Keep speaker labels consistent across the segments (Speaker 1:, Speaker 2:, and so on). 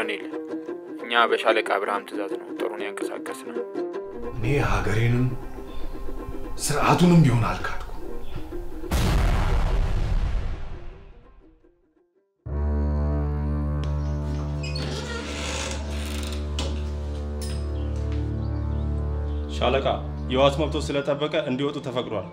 Speaker 1: ኮሎኔል፣ እኛ በሻለቃ አብርሃም ትእዛዝ ነው ጦሩን ያንቀሳቀስ ነው።
Speaker 2: እኔ ሀገሬንም ስርዓቱንም ቢሆን አልካድኩ።
Speaker 3: ሻለቃ የዋስ መብቶ ስለጠበቀ እንዲወጡ ተፈቅዷል።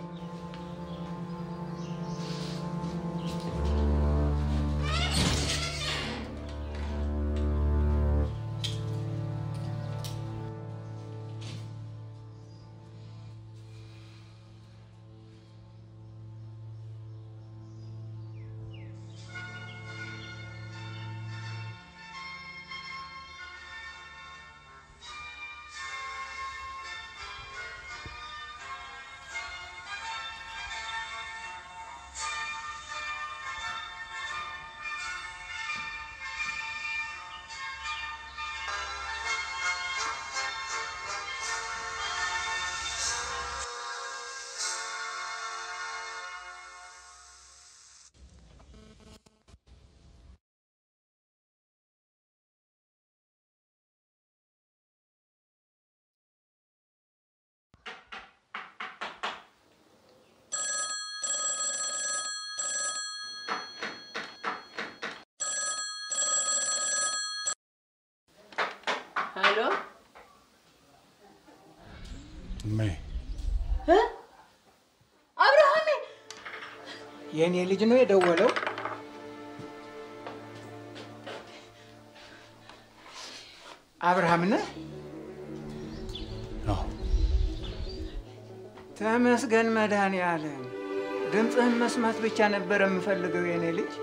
Speaker 4: የእኔ ልጅ ነው የደወለው። አብርሃም ነህ? ተመስገን መድኃኔዓለም። ድምፅህን መስማት ብቻ ነበር የምፈልገው የእኔ ልጅ።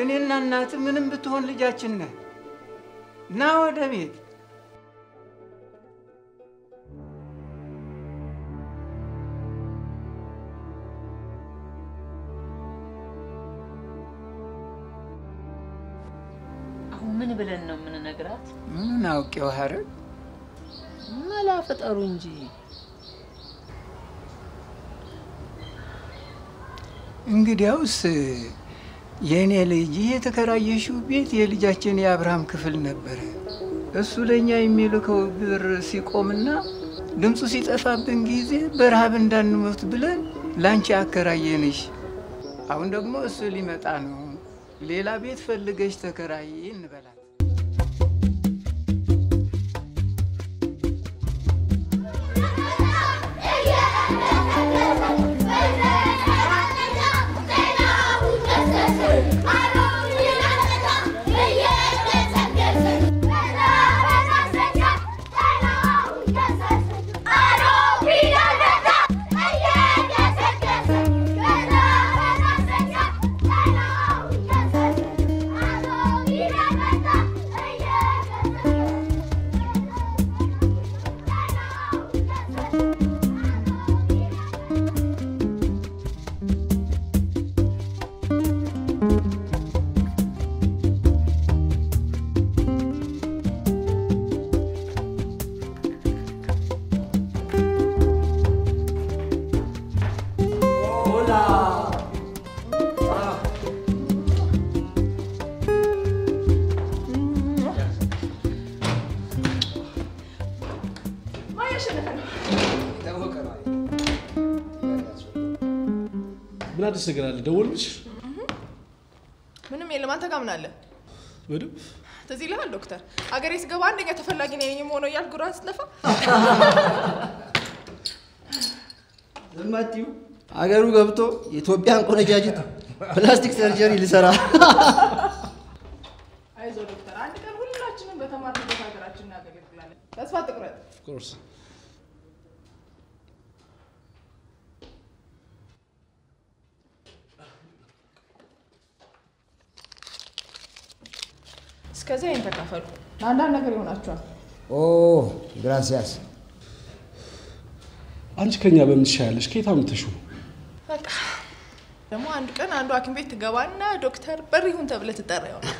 Speaker 4: እኔና እናት ምንም ብትሆን ልጃችን ነህ። ና ወደ ቤት። ሀረግ
Speaker 5: መላ ፍጠሩ እንጂ።
Speaker 4: እንግዲያውስ የእኔ ልጅ ይህ የተከራየሽው ቤት የልጃችን የአብርሃም ክፍል ነበረ። እሱ ለእኛ የሚልከው ብር ሲቆምና ድምፁ ሲጠፋብን ጊዜ በረሃብ እንዳንሞት ብለን ላንቺ አከራየንሽ። አሁን ደግሞ እሱ ሊመጣ ነው። ሌላ ቤት ፈልገሽ ተከራይ እንበላል።
Speaker 6: አዲስ ነገር አለ? ደወልኩልሽ?
Speaker 7: ምንም የለም። አንተ ጋር ምን አለ?
Speaker 6: በደምብ
Speaker 7: ትዝ ይልሃል ዶክተር፣ አገሬ ስገባ አንደኛ ተፈላጊ ነኝ የምሆነው እያልክ ጉራን ስትለፋ
Speaker 8: ዝም አገሩ ገብቶ የኢትዮጵያን ቆነጃጅት plastic surgery ልሰራ
Speaker 7: አይዞ ዶክተር፣ አንድ ቀን ሁላችንም በተማርንበት ሀገራችን እናገለግላለን። ተስፋ አትቁረጥ።
Speaker 6: ኮርስ
Speaker 7: እስከዚያ ይህን ተካፈሉ። ለአንዳንድ ነገር ይሆናችኋል።
Speaker 8: ኦ ግራሲያስ።
Speaker 6: አንቺ ከኛ በምን ትሻያለሽ? ከየት አምጥተሽው?
Speaker 7: በቃ ደግሞ አንድ ቀን አንዱ ሐኪም ቤት ትገባና ዶክተር በሪሁን ተብለህ ትጠራ ይሆናል።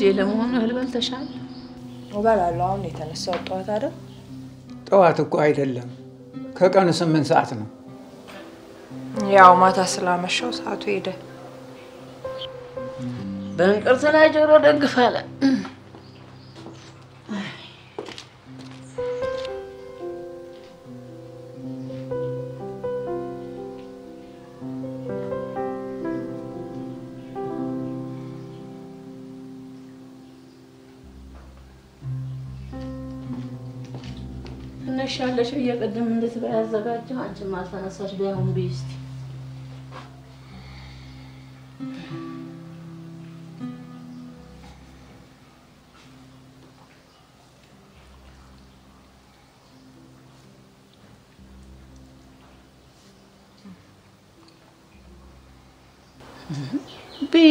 Speaker 5: ልጄ ለመሆኑ እህል በልተሻል?
Speaker 7: እበላለሁ። አሁን ነው የተነሳሁት ጠዋት አይደል?
Speaker 4: ጠዋት እኮ አይደለም፣ ከቀኑ ስምንት ሰዓት ነው።
Speaker 7: ያው ማታ ስላመሻው ሰዓቱ ሄደ።
Speaker 5: በእንቅርት ላይ ጆሮ ደግፍ አለ። ትነሻለሽ ብዬ ቅድም እንድትበይ ያዘጋጀው አንቺም አልተነሳሽ። ቢያሁን ብይ እስኪ ብይ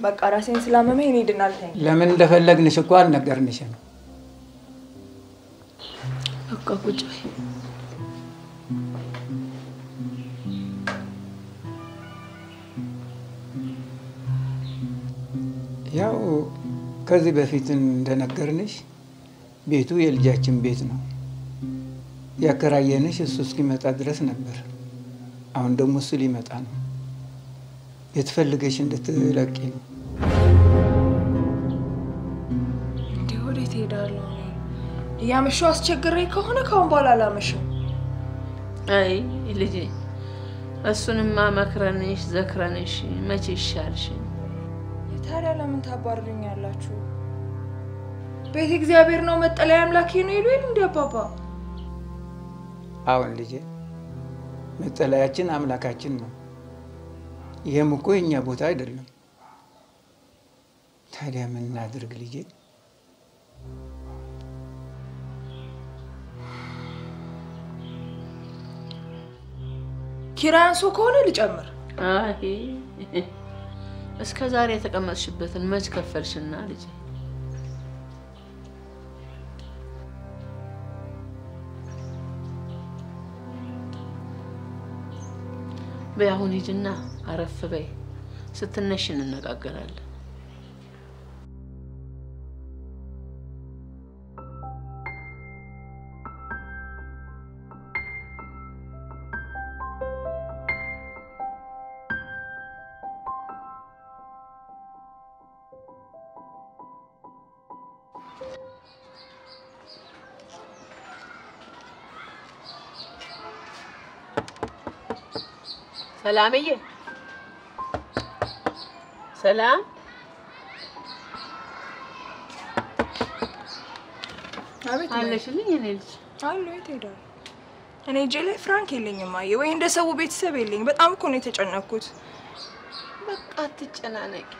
Speaker 7: በቃ ራሴን ስላመመኝ እኔ ድናልተኝ
Speaker 4: ለምን እንደፈለግንሽ እኮ አልነገርንሽም።
Speaker 5: በቃ ቁጭ በይ።
Speaker 4: ያው ከዚህ በፊት እንደነገርንሽ ቤቱ የልጃችን ቤት ነው። ያከራየንሽ እሱ እስኪመጣ ድረስ ነበር። አሁን ደግሞ እሱ ሊመጣ ነው። ቤት ፈልገሽ እንድትለቂ ነው።
Speaker 7: እሄዳለሁ? እያመሸሁ አስቸግሬ ከሆነ ካሁን በኋላ አላመሽም።
Speaker 5: አይ ልጄ፣ እሱንማ መክረንሽ ዘክረንሽ መቼ ይሻልሽ?
Speaker 7: ታዲያ ለምን ታባርሩኛላችሁ? ቤት እግዚአብሔር ነው መጠለያ አምላኬ ነው ይሉ እንዲ አባባ።
Speaker 4: አሁን ልጄ መጠለያችን አምላካችን ነው። ይህም እኮ የእኛ ቦታ አይደለም። ታዲያ ምን እናድርግ ልጄ?
Speaker 7: ኪራይ አንሶ ከሆነ ልጨምር።
Speaker 5: አይ እስከ ዛሬ የተቀመጥሽበትን መች ከፈልሽና ልጄ? በይ አሁን አረፍ በይ። ስትነሽ እንነጋገራለን። ሰላምዬ፣ ሰላም አለሽልኝ? እኔ ልጅ
Speaker 7: አሉ የት ሄዳሉ? እኔ እጄ ላይ ፍራንክ የለኝም አየ ወይ እንደ ሰው ቤተሰብ የለኝ። በጣም እኮ ነው የተጨነኩት።
Speaker 5: በቃ አትጨናነቂ።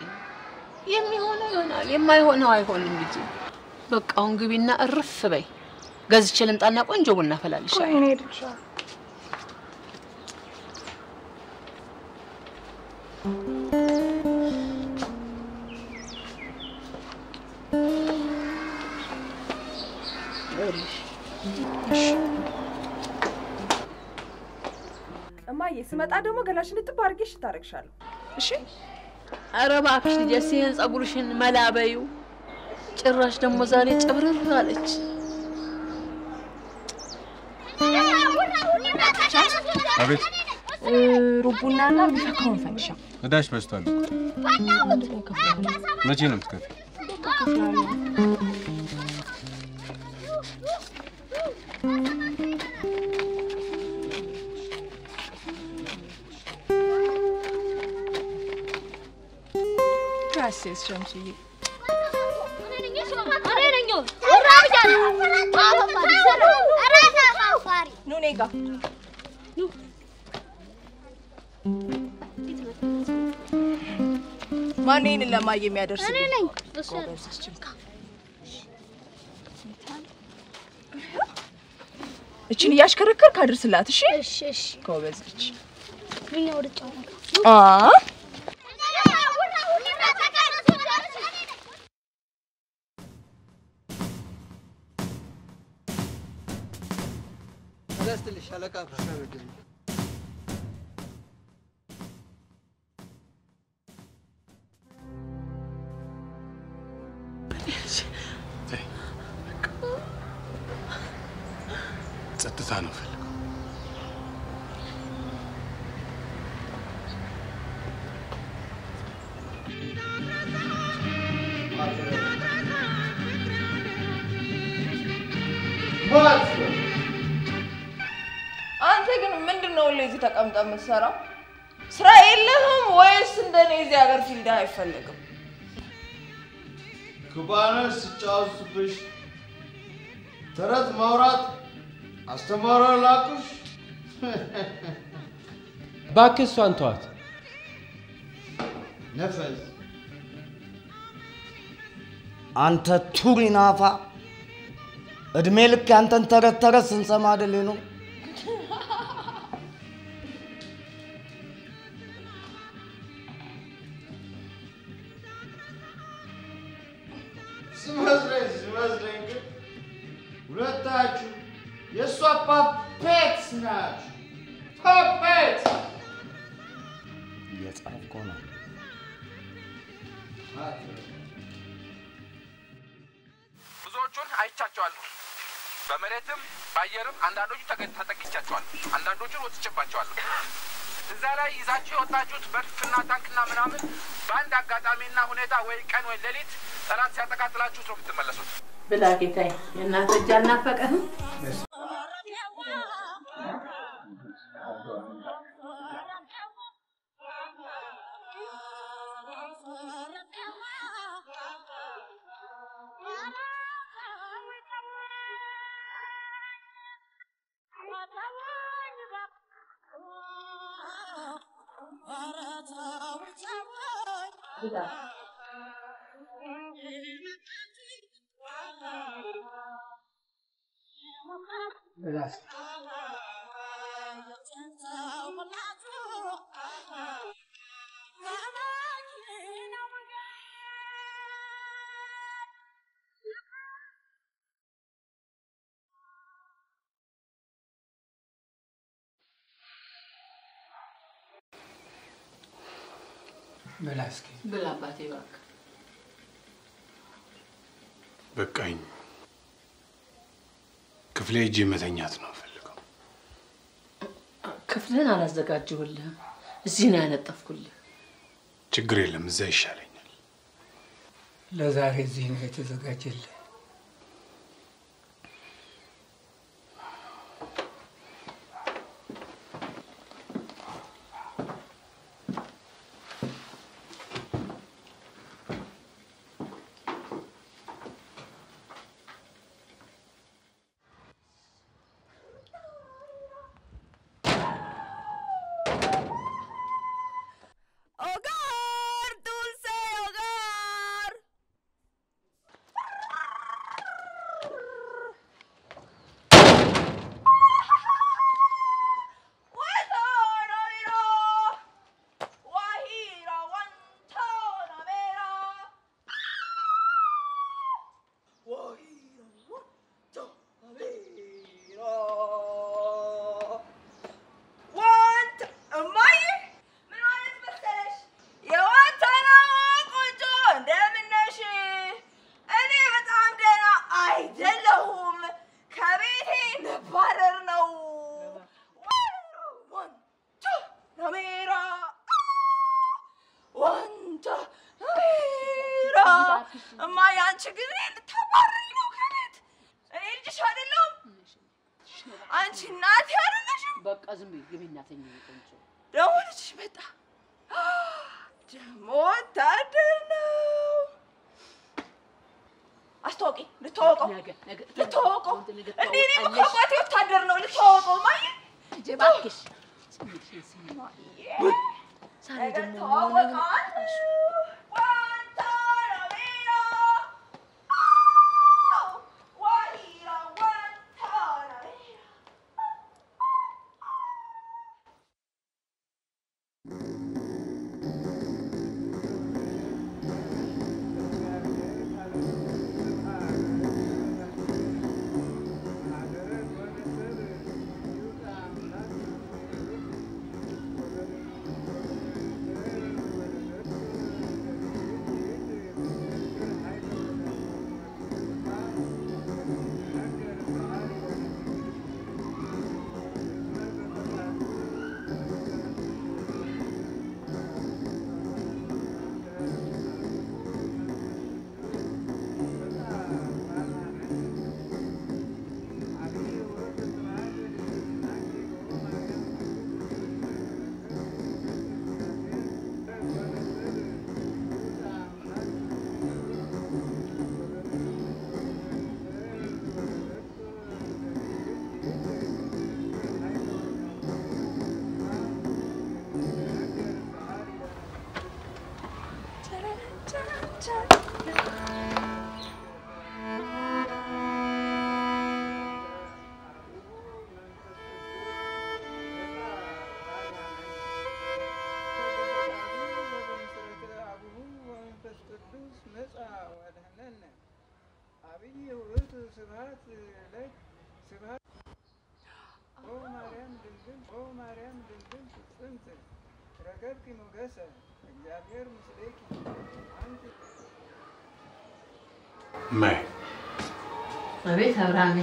Speaker 5: የሚሆነው ይሆናል፣ የማይሆነው አይሆንም። ልጅ በቃ አሁን ግቢና እርፍ በይ። ገዝቼ ልምጣና ቆንጆ ቡና ፈላልሻለሁ።
Speaker 7: እኔ ሄድልሻለሁ።
Speaker 9: እማዬ ስመጣ ደግሞ ገላሽን ልጥብ አድርጌ እሺ ታደርግሻለሁ።
Speaker 7: እሺ
Speaker 5: ኧረ እባክሽ ልጄ ይህን ጸጉርሽን መላበዩ ጭራሽ ደግሞ ዛሬ ጭብርር አለች።
Speaker 3: አቤት
Speaker 7: ሩቡናና የሚፈካውን ፈንሻ
Speaker 3: እዳሽ በዝቷል። መቼ ነው የምትከፊ?
Speaker 7: ራሴስ ሸምስዬ ኑ እኔ ጋ ማን ይህንን ለማየ የሚያደርስ
Speaker 10: እኔ ነኝ።
Speaker 7: እችን እያሽከረከርክ አድርስላት። እሺ
Speaker 10: እሺ እሺ።
Speaker 7: ጎበዝ ልጅ። የምትሰራው? ስራ የለህም ወይስ እንደኔ እዚህ ሀገር ፊልድ አይፈልግም?
Speaker 8: ክባነሽ ስጫወትብሽ ተረት ማውራት አስተማሪ ላኩሽ።
Speaker 11: እባክህ እሷን ተዋት።
Speaker 8: ነፈዝ አንተ ቱሪናፋ እድሜ ልክ ያንተን ተረት ተረት ስንሰማ አይደል ነው
Speaker 12: ይዛችሁ የወጣችሁት መድፍና ታንክና ምናምን በአንድ አጋጣሚና ሁኔታ ወይ ቀን ወይ ሌሊት ጠላት ሲያጠቃጥላችሁት ነው የምትመለሱት።
Speaker 5: ብላ ጌታዬ፣ የእናትህ እጅ አልናፈቀህም?
Speaker 4: Gracias. ብላ እስኪ
Speaker 5: ብላ አባቴ እባክህ።
Speaker 2: በቃኝ። ክፍሌ እጅ መተኛት ነው ፈልገው።
Speaker 5: ክፍልህን አላዘጋጀሁልህም። እዚህ ነው ያነጠፍኩልህ።
Speaker 2: ችግር የለም፣ እዛ ይሻለኛል።
Speaker 4: ለዛሬ እዚህ ነው የተዘጋጀልህ።
Speaker 7: Hogar, dulce hogar. ዋንት እማዬ ምን ማለት መሰለሽ የዋንታናው ቆንጆ እንደምን ነሽ? እኔ በጣም ደህና አይደለሁም። ከቤቴ መባረር ነው። ዋንታ ናሜራ ዋንታ ናሜራ እማዬ አንቺ ግን እኔን ልታባርሪ ነው ከቤት? እኔ ልጅሽ አይደለሁም? አንቺ እናቴ አይደለሽም?
Speaker 5: በቃ ዝም በይ፣ ግቢ እናተኛ ቆንጆ።
Speaker 7: ደግሞ ልጅሽ መጣ። ደግሞ ወታደር ነው። እኔም እኮ አባቴ ወታደር ነው። ማየ?
Speaker 5: ልጄ እባክሽ። ደግሞ
Speaker 4: ፍጽምት ረከብኪ ሞገሰ እግዚአብሔር ምስሌኪ አንቲ
Speaker 2: ማይ
Speaker 5: አቤት አብርሃሜ፣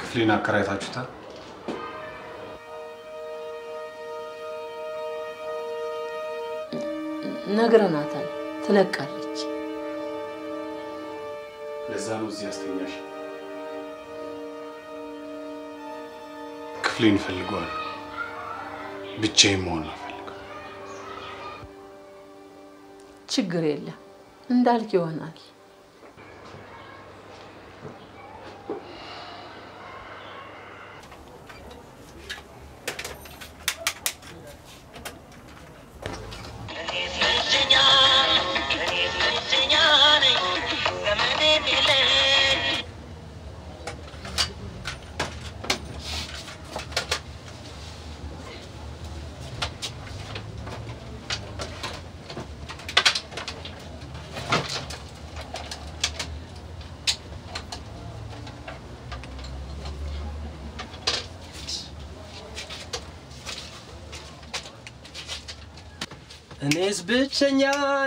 Speaker 2: ክፍሌን አከራይታችሁታል?
Speaker 5: ነግረናታል፣ ትለቃለች።
Speaker 2: ለዛ ነው እዚህ ያስተኛሽ። ክፍሌን እፈልገዋለሁ። ብቻዬን መሆን ነው
Speaker 5: ችግር የለም እንዳልክ ይሆናል።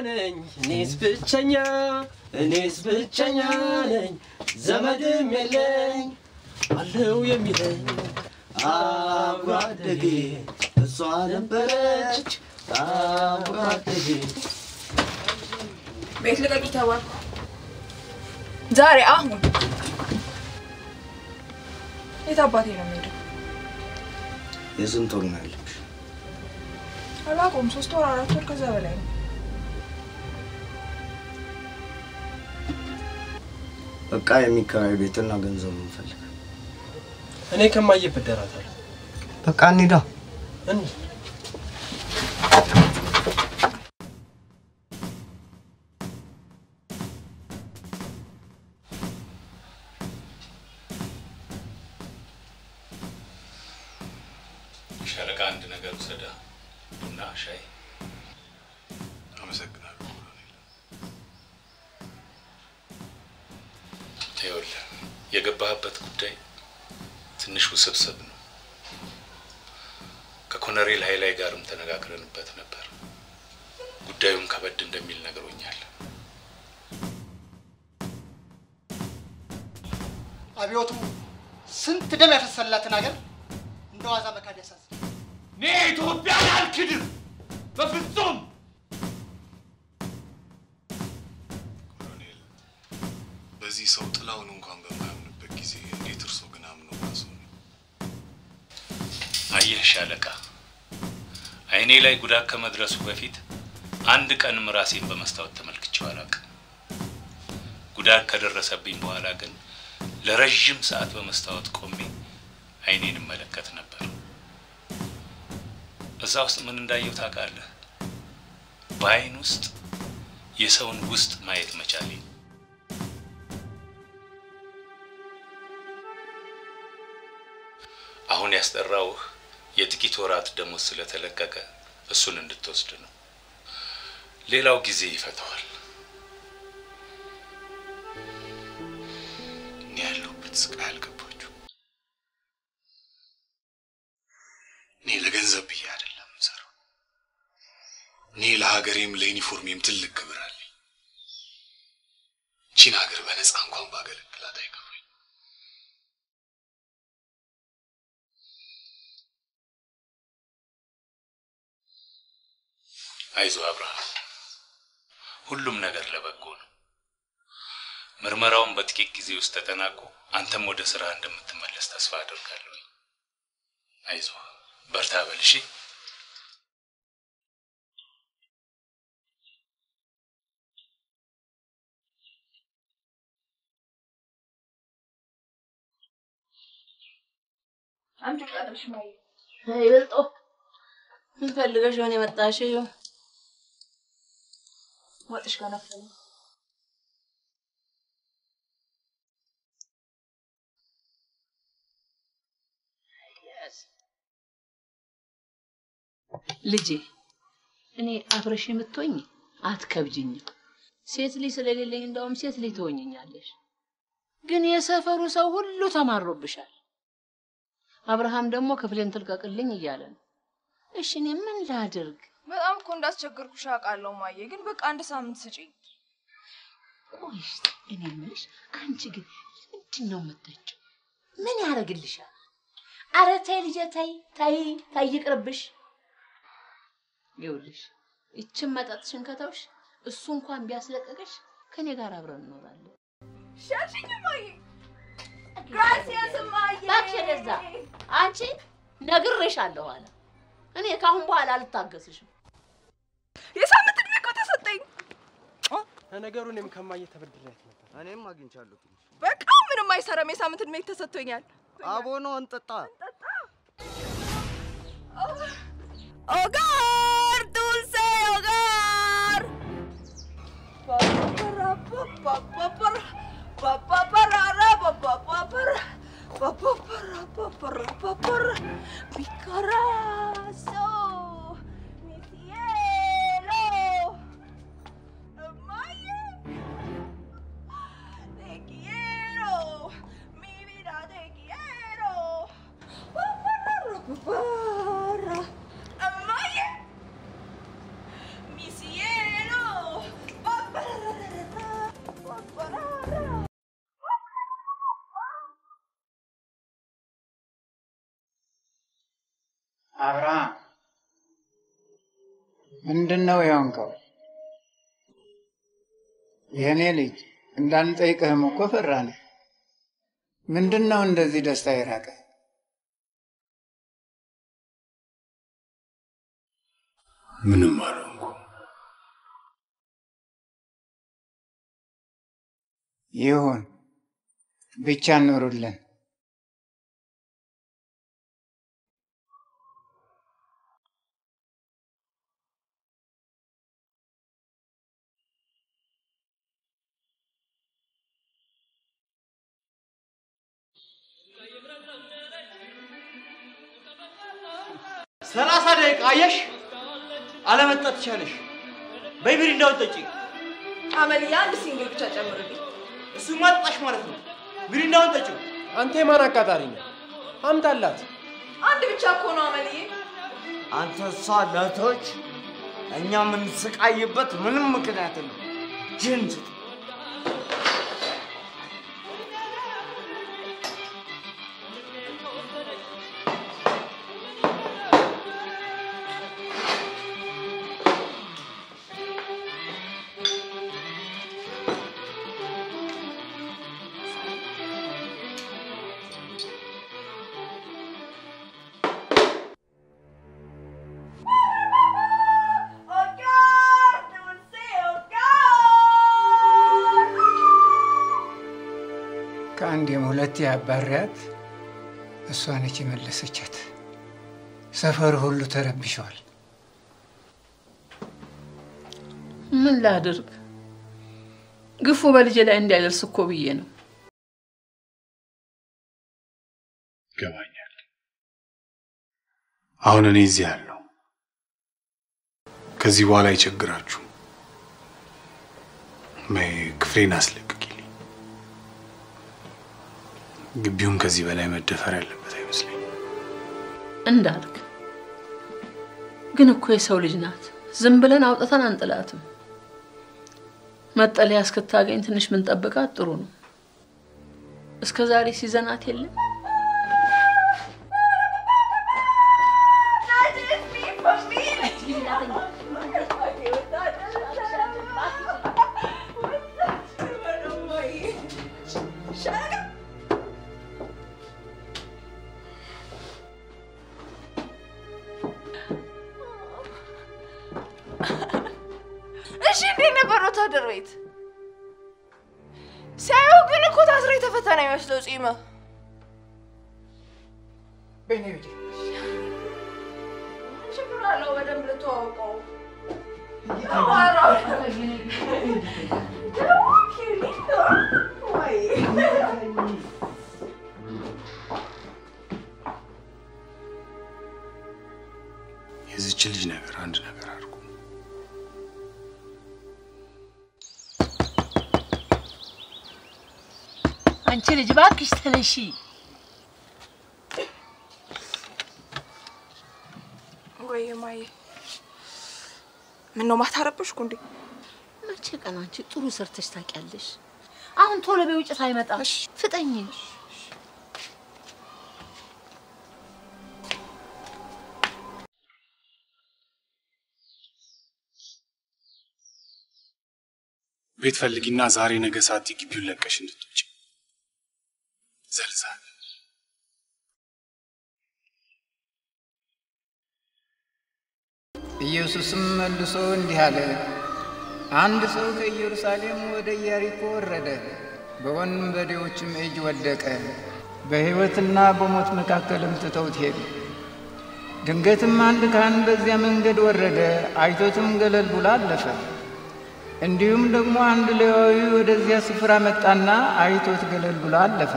Speaker 11: ነኝ፣ እኔስ ብቸኛ፣ እኔስ ብቸኛ ነኝ፣ ዘመድም የለኝ አለው የሚለኝ አብሮ አደጌ እሷ ነበረች አብሮ አደጌ።
Speaker 7: ቤት ልቀቂ ተባልኩ። ዛሬ አሁን የት አባቴ ነው የምሄደው?
Speaker 8: የስንት ወር ነው ያለብሽ?
Speaker 7: አላውቀውም። ሶስት ወር አራት ወር ከዛ በላይ ነው።
Speaker 8: በቃ የሚከራይ ቤትና ገንዘብ እንፈልግ።
Speaker 11: እኔ ከማየ በደራታለሁ።
Speaker 8: በቃ እንሂዳ።
Speaker 13: ላይ ጉዳት ከመድረሱ በፊት አንድ ቀንም ራሴን በመስታወት ተመልክቼው አላውቅም። ጉዳት ከደረሰብኝ በኋላ ግን ለረዥም ሰዓት በመስታወት ቆሜ አይኔን እመለከት ነበር። እዛ ውስጥ ምን እንዳየው ታውቃለህ? በአይን ውስጥ የሰውን ውስጥ ማየት መቻሌ። አሁን ያስጠራውህ የጥቂት ወራት ደሞዝ ስለተለቀቀ እሱን እንድትወስድ ነው። ሌላው ጊዜ ይፈታዋል። አይዞህ አብርሃም፣ ሁሉም ነገር ለበጎ ነው። ምርመራውን በጥቂት ጊዜ ውስጥ ተጠናቆ አንተም ወደ ስራ እንደምትመለስ ተስፋ አደርጋለሁ። አይዞህ፣ በርታ በል እሺ።
Speaker 7: አንቺ ቀረሽ ማየ
Speaker 5: ይበልጦ ምን ፈልገሽ ሆነ የመጣሽው?
Speaker 7: ወጥሽ ገነፈለ
Speaker 5: ልጄ እኔ አብረሽ የምትሆኝ አትከብጅኝም። ሴት ልጅ ስለሌለኝ እንደውም ሴት ልጅ ትሆኝኛለሽ። ግን የሰፈሩ ሰው ሁሉ ተማሮብሻል። አብርሃም ደግሞ ክፍሌን ትልቀቅልኝ እያለ ነው። እሺ እኔ ምን ላድርግ?
Speaker 7: በጣም እኮ እንዳስቸገርኩሽ አውቃለሁ ማየ፣ ግን በቃ አንድ ሳምንት ስጪኝ።
Speaker 5: ቆይ እስኪ እኔ የምልሽ አንቺ ግን ምንድን ነው የምትጠጪው? ምን ያደርግልሻል? አረ ተይ ልጄ ተይ ተይ ተይ ይቅርብሽ። ይኸውልሽ ይችን መጠጥሽን ከተውሽ እሱ እንኳን ቢያስለቀቅሽ ከኔ ጋር አብረን እንኖራለን።
Speaker 7: ሻሽኝ ማየ። ግራሲያስ ማየ።
Speaker 5: እባክሽ ወደዛ። አንቺ ነግሬሻለሁ አለ። እኔ ከአሁን በኋላ አልታገስሽም።
Speaker 9: የሳምንት ዕድሜ እኮ ተሰጠኝ።
Speaker 11: ለነገሩ እኔም ከማየ ተበድሬያት ነበር።
Speaker 8: እኔም አግኝቻለሁ ትንሽ።
Speaker 9: በቃ ምንም አይሰራም። የሳምንት ዕድሜ ተሰጥቶኛል።
Speaker 8: አቦኖ እንጠጣ።
Speaker 9: ኦጋር ዱልሴ ኦጋር
Speaker 7: Picorazo,
Speaker 4: አብርሃም ምንድን ነው የሆንከው? የእኔ ልጅ እንዳንጠይቅህም እኮ ፈራን። ምንድን ነው እንደዚህ ደስታ የራቀ?
Speaker 2: ምንም አልሆንኩ።
Speaker 4: ይሁን ብቻ ኑሩልን።
Speaker 14: አየሽ፣ አለመጠጥ ቻለሽ። በይ ሚሪንዳውን ጠጪ።
Speaker 7: አመልያ አንድ single ብቻ ጨምርልኝ።
Speaker 14: እሱማ ጠጣሽ ማለት ነው። ሚሪንዳውን ጠጪው።
Speaker 11: አንተ የማን አቃጣሪ ነው? አምጣላት።
Speaker 7: አንድ ብቻ እኮ ነው አመልዬ።
Speaker 8: አንተ እሷ ለቶች እኛ የምንስቃይበት ምንም ምክንያት የለም። ጅንት
Speaker 4: ያባሪያት እሷ ነች የመለሰቻት። ሰፈር ሁሉ ተረብሸዋል።
Speaker 5: ምን ላድርግ? ግፉ በልጄ ላይ እንዳይደርስ እኮ ብዬ ነው።
Speaker 2: ይገባኛል። አሁን እኔ እዚህ ያለው ከዚህ በኋላ አይቸግራችሁ። መይ ክፍሌን አስለቅቂልኝ። ግቢውን ከዚህ በላይ መደፈር ያለበት አይመስለኝም።
Speaker 5: እንዳልክ ግን እኮ የሰው ልጅ ናት። ዝም ብለን አውጥተን አንጥላትም። መጠለያ እስክታገኝ ትንሽ ብንጠብቃት ጥሩ ነው። እስከ ዛሬ ሲዘናት የለም። ተነሺ።
Speaker 9: ወይ ማዬ፣ ምን ነው ማታረብሽኩ እንዴ?
Speaker 5: መቼ ቀን አንቺ ጥሩ ሰርተሽ ታውቂያለሽ? አሁን ቶሎ በይ ውጭ ሳይመጣ ፍጠኝ።
Speaker 2: ቤት ፈልጊና ዛሬ ነገ ሰዓት ግቢውን ለቀሽ እንድትወጪ። ዘልዛል
Speaker 4: ኢየሱስም መልሶ እንዲህ አለ፣ አንድ ሰው ከኢየሩሳሌም ወደ ኢያሪኮ ወረደ፣ በወንበዴዎችም እጅ ወደቀ፣ በሕይወትና በሞት መካከልም ትተውት ሄዱ። ድንገትም አንድ ካህን በዚያ መንገድ ወረደ፣ አይቶትም ገለል ብሎ አለፈ። እንዲሁም ደግሞ አንድ ሌዋዊ ወደዚያ ስፍራ መጣና አይቶት ገለል ብሎ አለፈ።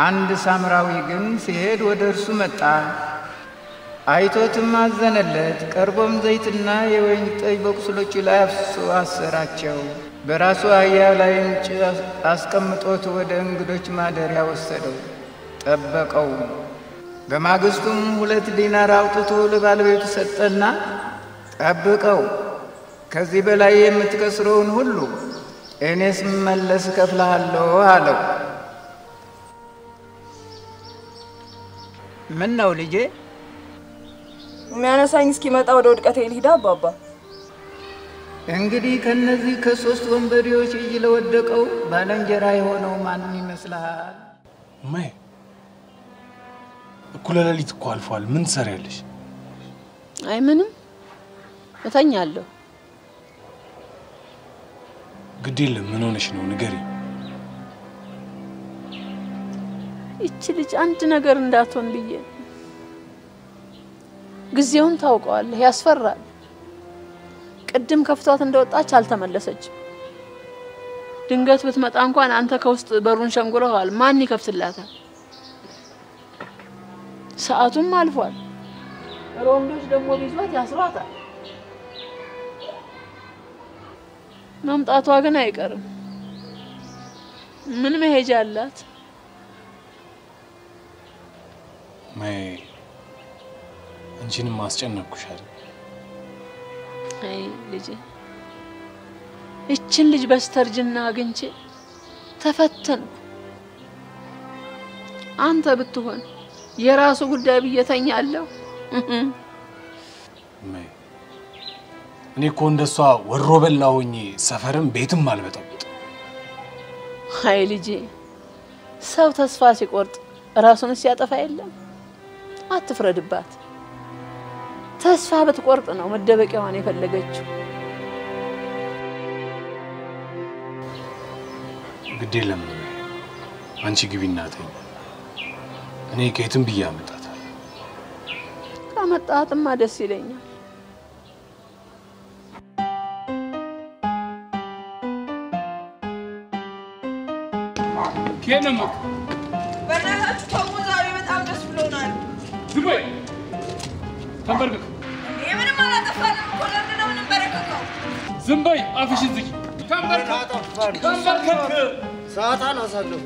Speaker 4: አንድ ሳምራዊ ግን ሲሄድ ወደ እርሱ መጣ፣ አይቶትም አዘነለት። ቀርቦም ዘይትና የወይን ጠጅ በቁስሎቹ ላይ አፍስሶ አሰራቸው። በራሱ አህያ ላይም ጭ- አስቀምጦት ወደ እንግዶች ማደሪያ ወሰደው፣ ጠበቀው። በማግስቱም ሁለት ዲናር አውጥቶ ለባለቤቱ ሰጠና ጠብቀው ከዚህ በላይ የምትከስረውን ሁሉ እኔ ስመለስ እከፍልሃለሁ አለው። ምን ነው ልጄ?
Speaker 9: የሚያነሳኝ እስኪመጣ ወደ ውድቀቴ ልሂዳ አባባ።
Speaker 4: እንግዲህ ከነዚህ ከሶስት ወንበዴዎች እጅ ለወደቀው ባልንጀራ የሆነው ማንም ይመስልሃል?
Speaker 2: እማዬ፣ እኩለ ሌሊት እኮ አልፏል። ምን ትሰሪያለሽ?
Speaker 5: አይ ምንም እተኛለሁ።
Speaker 2: ግድ የለም። ምን ሆነሽ ነው? ንገሪ።
Speaker 5: ይቺ ልጅ አንድ ነገር እንዳትሆን ብዬ ጊዜውን ታውቀዋለህ፣ ያስፈራል። ቅድም ከፍቷት እንደወጣች አልተመለሰችም። ድንገት ብትመጣ እንኳን አንተ ከውስጥ በሩን ሸንጉረዋል። ማን ይከፍትላታል? ሰዓቱም አልፏል። ሮንዶች ደግሞ ቢዟት ያስሯታል። መምጣቷ ግን አይቀርም። ምን መሄጃ አላት?
Speaker 2: እማዬ፣ አንቺንም አስጨነቅኩሽ አይደል?
Speaker 5: አይ ልጄ፣ ይችን ልጅ በስተርጅና አግኝቼ ተፈተንኩ። አንተ ብትሆን የራሱ ጉዳይ ብዬ ተኛለሁ።
Speaker 2: እማዬ፣ እኔ እኮ እንደሷ ወሮ በላ ሆኜ ሰፈርም ቤትም አልበጠብጥ።
Speaker 5: አይ ልጄ፣ ሰው ተስፋ ሲቆርጥ ራሱን ሲያጠፋ የለም። አትፍረድባት። ተስፋ ብትቆርጥ ነው መደበቂያዋን የፈለገችው።
Speaker 2: ግድ የለም አንቺ ግቢና ተኝ። እኔ ከየትም ብዬ አመጣታለሁ።
Speaker 5: ካመጣትማ ደስ ይለኛል።
Speaker 12: ነው ዝም በይ፣ ተንበርክክ።
Speaker 7: ምንም አላጠፋንም እኮ ለምንድን ነው የምንበረከከው?
Speaker 12: ዝም በይ፣ አፍሽን ዝጊ። ተንበርክክ፣ ተንበርክክ፣
Speaker 8: ሰዓታን አሳለፉ።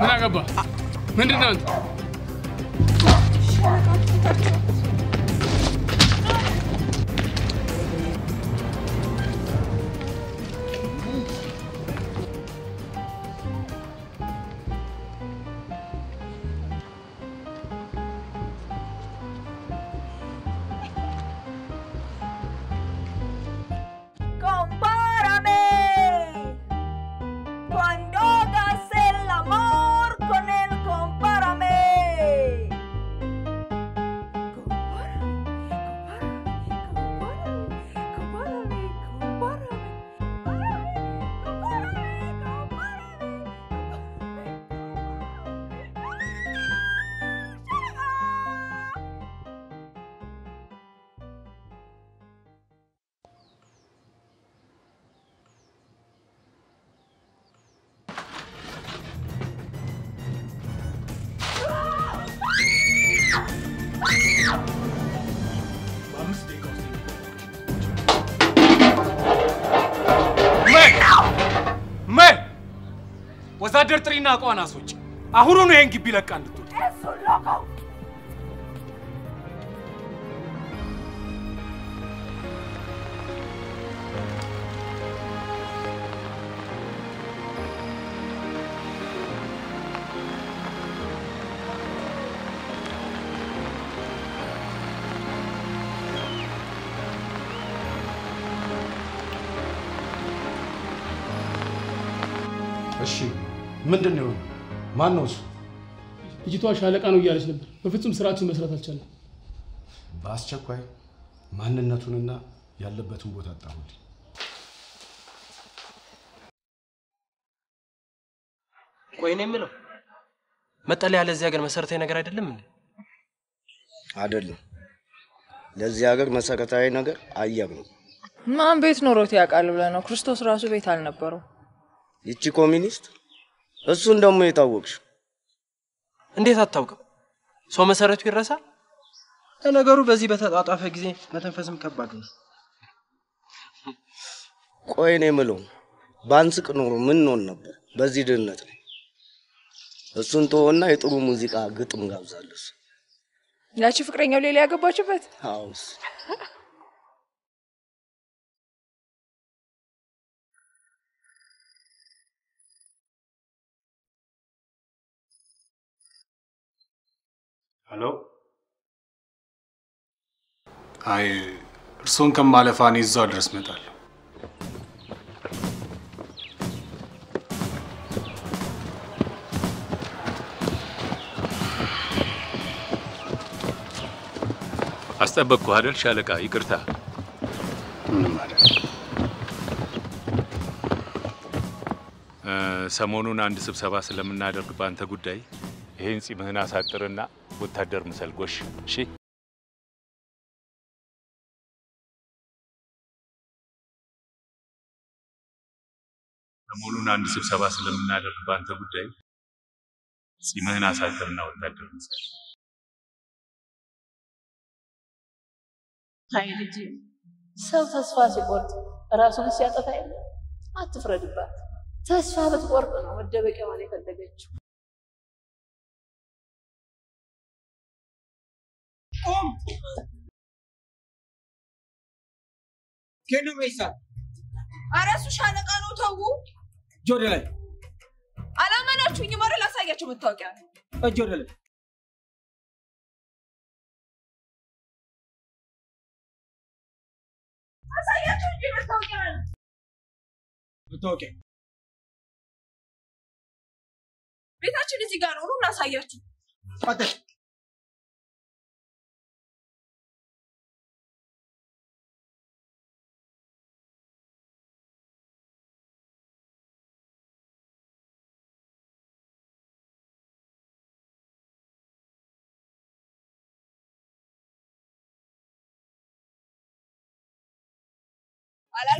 Speaker 12: ምን አገባ? ምንድን
Speaker 15: እቃዋን አስወጪ። አሁኑኑ ይሄን ግቢ ለቃ እንድትወጣ።
Speaker 6: ማን ነው እሱ?
Speaker 16: ልጅቷ ሻለቃ ነው እያለች ነበር። በፍጹም ስራችን መስራት አልቻለም።
Speaker 6: በአስቸኳይ ማንነቱንና ያለበትን ቦታ አጣሩልኝ።
Speaker 11: ቆይ እኔ የምለው መጠለያ ለዚህ ሀገር መሰረታዊ ነገር አይደለም እንዴ?
Speaker 8: አይደለም። ለዚህ ሀገር መሰረታዊ ነገር አየር ነው።
Speaker 7: ማን ቤት ኖሮት ያውቃል ብለህ ነው? ክርስቶስ ራሱ ቤት አልነበረው።
Speaker 8: ይቺ ኮሚኒስት እሱን ደግሞ የታወቅሽው
Speaker 11: እንዴት አታውቅም? ሰው መሰረቱ ይረሳል። ለነገሩ በዚህ በተጣጣፈ ጊዜ መተንፈስም ከባድ ነው።
Speaker 8: ቆይ እኔ የምለው ባንስቅ ኖሮ ምን እንሆን ነበር? በዚህ ድህነት ላይ እሱን ተወና የጥሩ ሙዚቃ ግጥም ጋብዛለሁ።
Speaker 7: ያቺ ፍቅረኛው ሌላ ያገባችበት
Speaker 8: አውስ
Speaker 2: ሄሎ። አይ እርስዎን ከማለፋ እኔ እዛው ድረስ እመጣለሁ።
Speaker 13: አስጠበቅኩ አይደል ሻለቃ? ይቅርታ።
Speaker 2: ምንም አይደል።
Speaker 13: እ፣ ሰሞኑን አንድ ስብሰባ ስለምናደርግ በአንተ ጉዳይ ይህን ጺምህን አሳጥርና ወታደር ምሰል ጎሽ። እሺ ሰሞኑን አንድ ስብሰባ ስለምናደርግ በአንተ ጉዳይ ጺምህን አሳጥርና ወታደር ምሰል።
Speaker 5: አይ ልጅ ሰው ተስፋ ሲቆርጥ ራሱን ሲያጠፋ የለ አትፍረድባት። ተስፋ ብትቆርጥ ነው መደበቂያዋን የፈለገችው።
Speaker 17: ኬኑ መይሳ
Speaker 7: ኧረ እሱ ሻለቃ ነው። ተዉ።
Speaker 17: እጅ ወደ ላይ
Speaker 7: አላመናችሁኝም አይደል? ላሳያቸው መታወቂያ
Speaker 17: እጅ ወደ ላይ
Speaker 7: መታወቂያ ቤታችን እዚህ ጋር ነው። ኑ እናሳያችሁ።
Speaker 17: ቀጥል።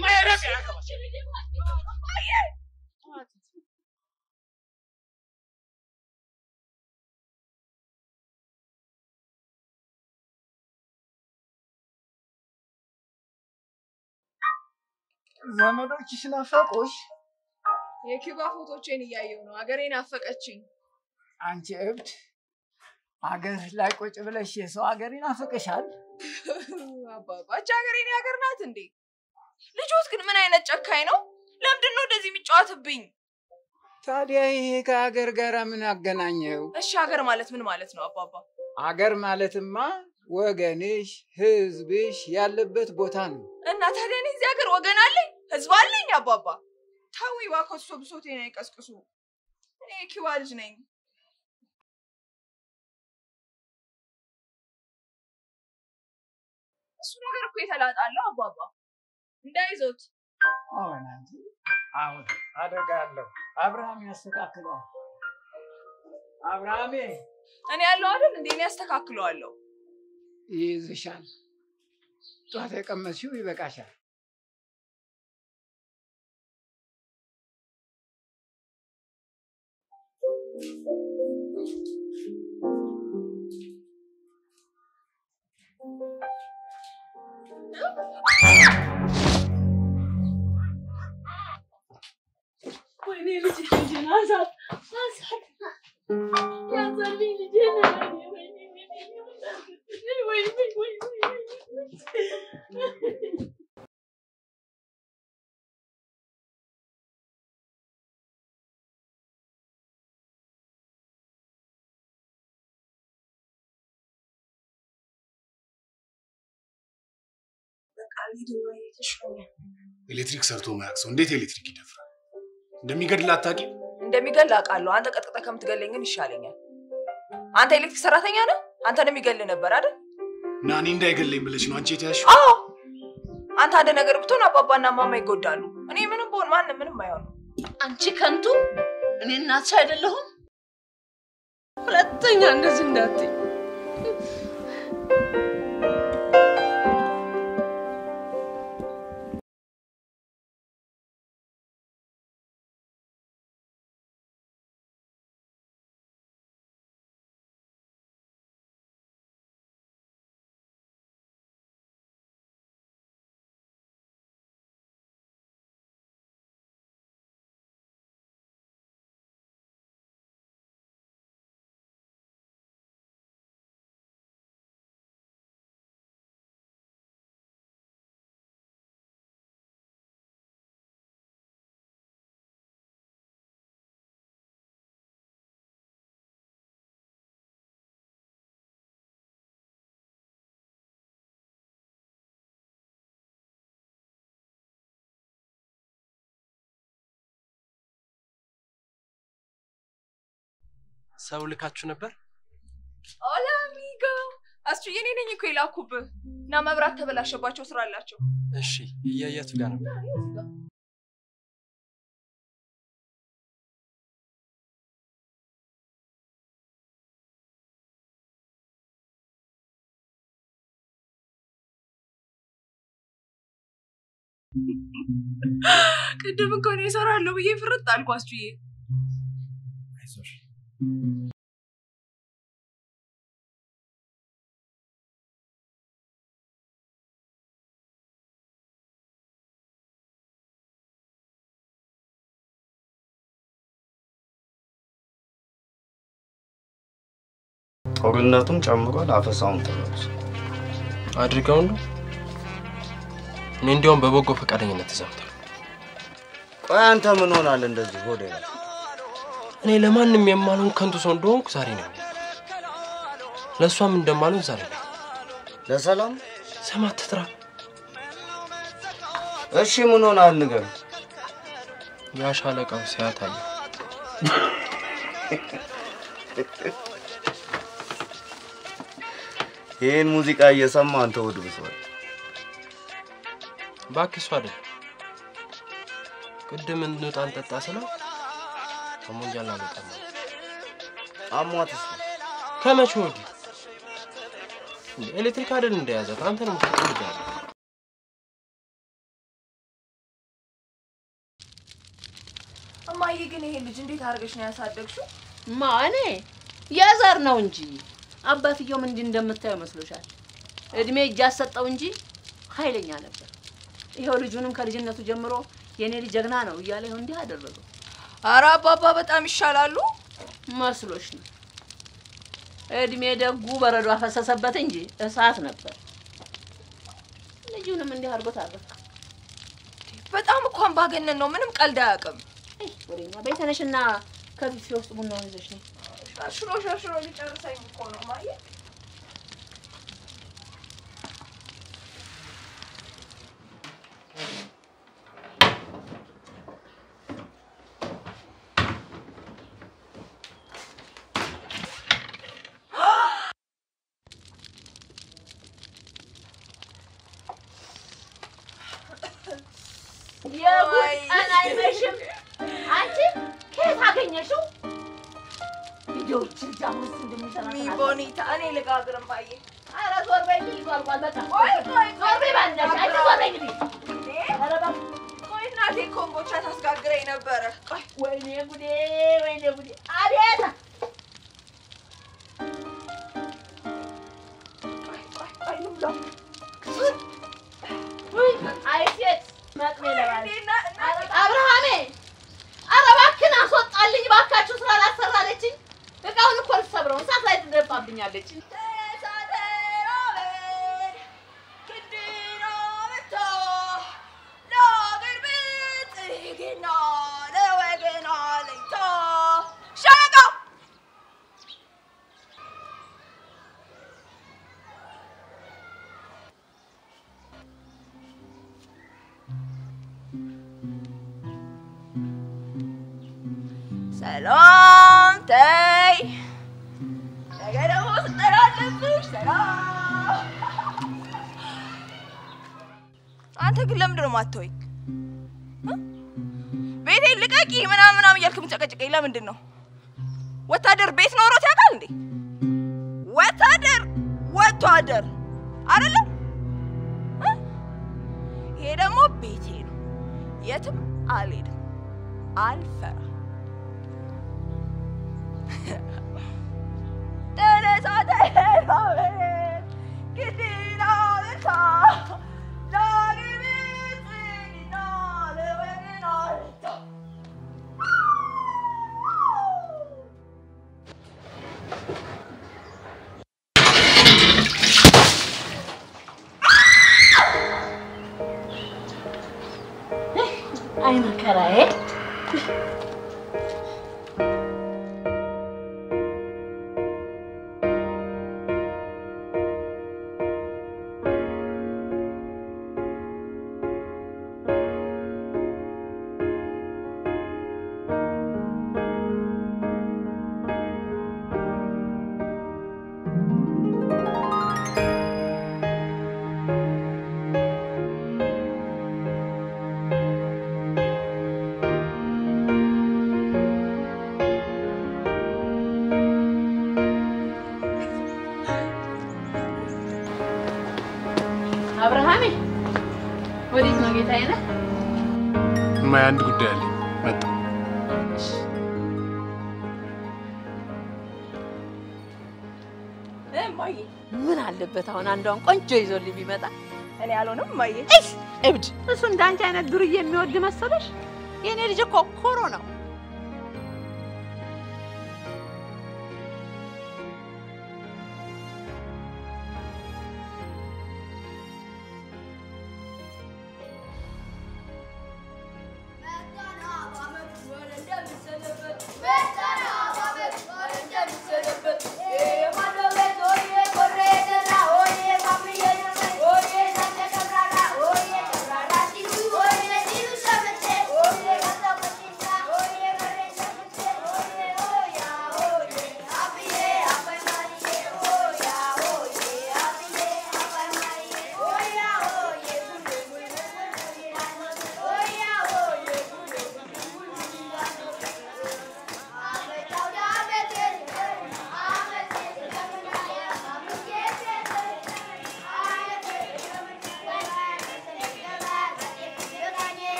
Speaker 7: Maya, look at her.
Speaker 4: ዘመዶችሽ ናፈቁሽ?
Speaker 7: የኪውባ ፎቶቼን እያየሁ ነው። አገሬ ናፈቀችኝ።
Speaker 4: አንቺ እብድ፣ አገር ላይ ቁጭ ብለሽ የሰው አገር ይናፍቅሻል?
Speaker 7: አባባች ሀገሬ እኔ ሀገር ናት እንዴ? ልጆት ግን ምን አይነት ጨካኝ ነው? ለምንድን ነው እንደዚህ የሚጫወትብኝ?
Speaker 4: ታዲያ ይሄ ከሀገር ጋር ምን አገናኘው?
Speaker 7: እሺ ሀገር ማለት ምን ማለት ነው አባባ?
Speaker 4: አገር ማለትማ ወገንሽ፣ ህዝብሽ ያለበት ቦታ ነው።
Speaker 7: እና ታዲያ እኔ እዚህ ሀገር ወገን አለኝ፣ ህዝብ አለኝ አባባ። ታዊ እባክዎት እሱ ብሶቴን አይቀስቅሱ። እኔ የኪዋ ልጅ ነኝ። እሱ ነገር እኮ የተላጣለው አባባ እንዳይዞት።
Speaker 4: አሁን አሁን አብርሃም ያስተካክለዋል። አብርሃሜ
Speaker 7: እኔ ያለው አይደል እንዴ? እኔ ያስተካክለዋለሁ።
Speaker 4: ይይዝሻል። ጧት የቀመስሽው ይበቃሻል።
Speaker 5: 喂，你这是干啥？干啥？你咋没
Speaker 7: 听见呢？喂喂喂喂喂！
Speaker 2: ኤሌክትሪክ ሰርቶ ማያውቅ ሰው እንዴት ኤሌክትሪክ ይደፍራል? እንደሚገድል አታውቂም?
Speaker 7: እንደሚገል አውቃለሁ። አንተ ቀጥቅጠህ ከምትገለኝ ግን ይሻለኛል። አንተ ኤሌክትሪክ ሰራተኛ ነህ። አንተን የሚገል ነበር አይደል?
Speaker 2: እና እኔ እንዳይገለኝ ብለሽ ነው አንቺ የተያዝሽው?
Speaker 7: አዎ። አንተ አንድ ነገር ብትሆን አባባና ማማ ይጎዳሉ። እኔ ምንም ብሆን ማንም ምንም አይሆንም።
Speaker 5: አንቺ ከንቱ፣ እኔ እናትሽ አይደለሁም። ሁለተኛ እንደዚህ እንዳትይ።
Speaker 11: ሰው ልካችሁ ነበር?
Speaker 7: ኦላ አሚጋ አስቹዬ፣ እኔ ነኝ እኮ የላኩብህ እና መብራት ተበላሸባቸው ስራ አላቸው።
Speaker 11: እሺ፣ እያያቱ ጋር ነበር።
Speaker 7: ቅድም እኮ እኔ እሰራለሁ ብዬ ፍርጥ
Speaker 11: አይዞሽ።
Speaker 8: ጦርነቱም ጨምሯል፣ አፈሳውም ተባብሷል።
Speaker 11: አድርገው ነው። እኔ እንዲያውም በበጎ ፈቃደኝነት ተሰምቷል።
Speaker 8: ቆይ አንተ ምን ሆናል እንደዚህ ሆዴ?
Speaker 11: እኔ ለማንም የማልሆን ከንቱ ሰው እንደሆንኩ ዛሬ ነው ለእሷም እንደማልሆን ዛሬ ነው።
Speaker 8: ለሰላም
Speaker 11: ስም አትጥራ።
Speaker 8: እሺ ምን ሆናል ንገር።
Speaker 11: ያ ሻለቃው ሲያታየ
Speaker 8: ይህን ሙዚቃ እየሰማ አንተ ውድ ብሷል።
Speaker 11: እባክህ እሱ አይደል ቅድም እንውጣ እንጠጣ ስለው አሞኛል አልወጣም አለ።
Speaker 8: አሟትስ ነው?
Speaker 11: ከመቼ ወዲህ? ኤሌክትሪክ አይደል እንደያዛት አንተ ነው ምትፈልጋለ
Speaker 7: እማዬ ግን ይሄ ልጅ እንዴት አድርገሽ ነው ያሳደግሽው?
Speaker 5: ማ እኔ የዘር ነው እንጂ አባትየውም እንዲህ እንደምታየው መስሎሻል? እድሜ እጅ አሰጠው እንጂ ኃይለኛ ነበር። ይኸው ልጁንም ከልጅነቱ ጀምሮ የኔ ልጅ ጀግና ነው እያለ ይኸው እንዲህ አደረገው።
Speaker 7: ኧረ አባባ በጣም ይሻላሉ
Speaker 5: መስሎሽ ነው? እድሜ ደጉ በረዶ አፈሰሰበት እንጂ እሳት ነበር። ልጁንም እንዲህ አድርጎት አረፈ።
Speaker 7: በጣም እኮ አምባገነን ነው። ምንም ቀልድ አያውቅም።
Speaker 5: ወደኛ በይ ተነሽና ውስጥ ቡና ይዘሽ ነይ።
Speaker 7: ሸርሽሮ ሸርሽሮ ሊጨርሰኝ እኮ ነው ማየ።
Speaker 2: አንድ ጉዳይ አለ። መጣ
Speaker 18: ምን አለበት አሁን አንዷን ቆንጆ ይዞልኝ ቢመጣ
Speaker 7: እኔ አልሆንም። እማዬ
Speaker 18: እብድ እሱ እንዳንቺ አይነት ዱርዬ የሚወድ መሰለሽ? የእኔ ልጅ እኮ ኮሮ ነው።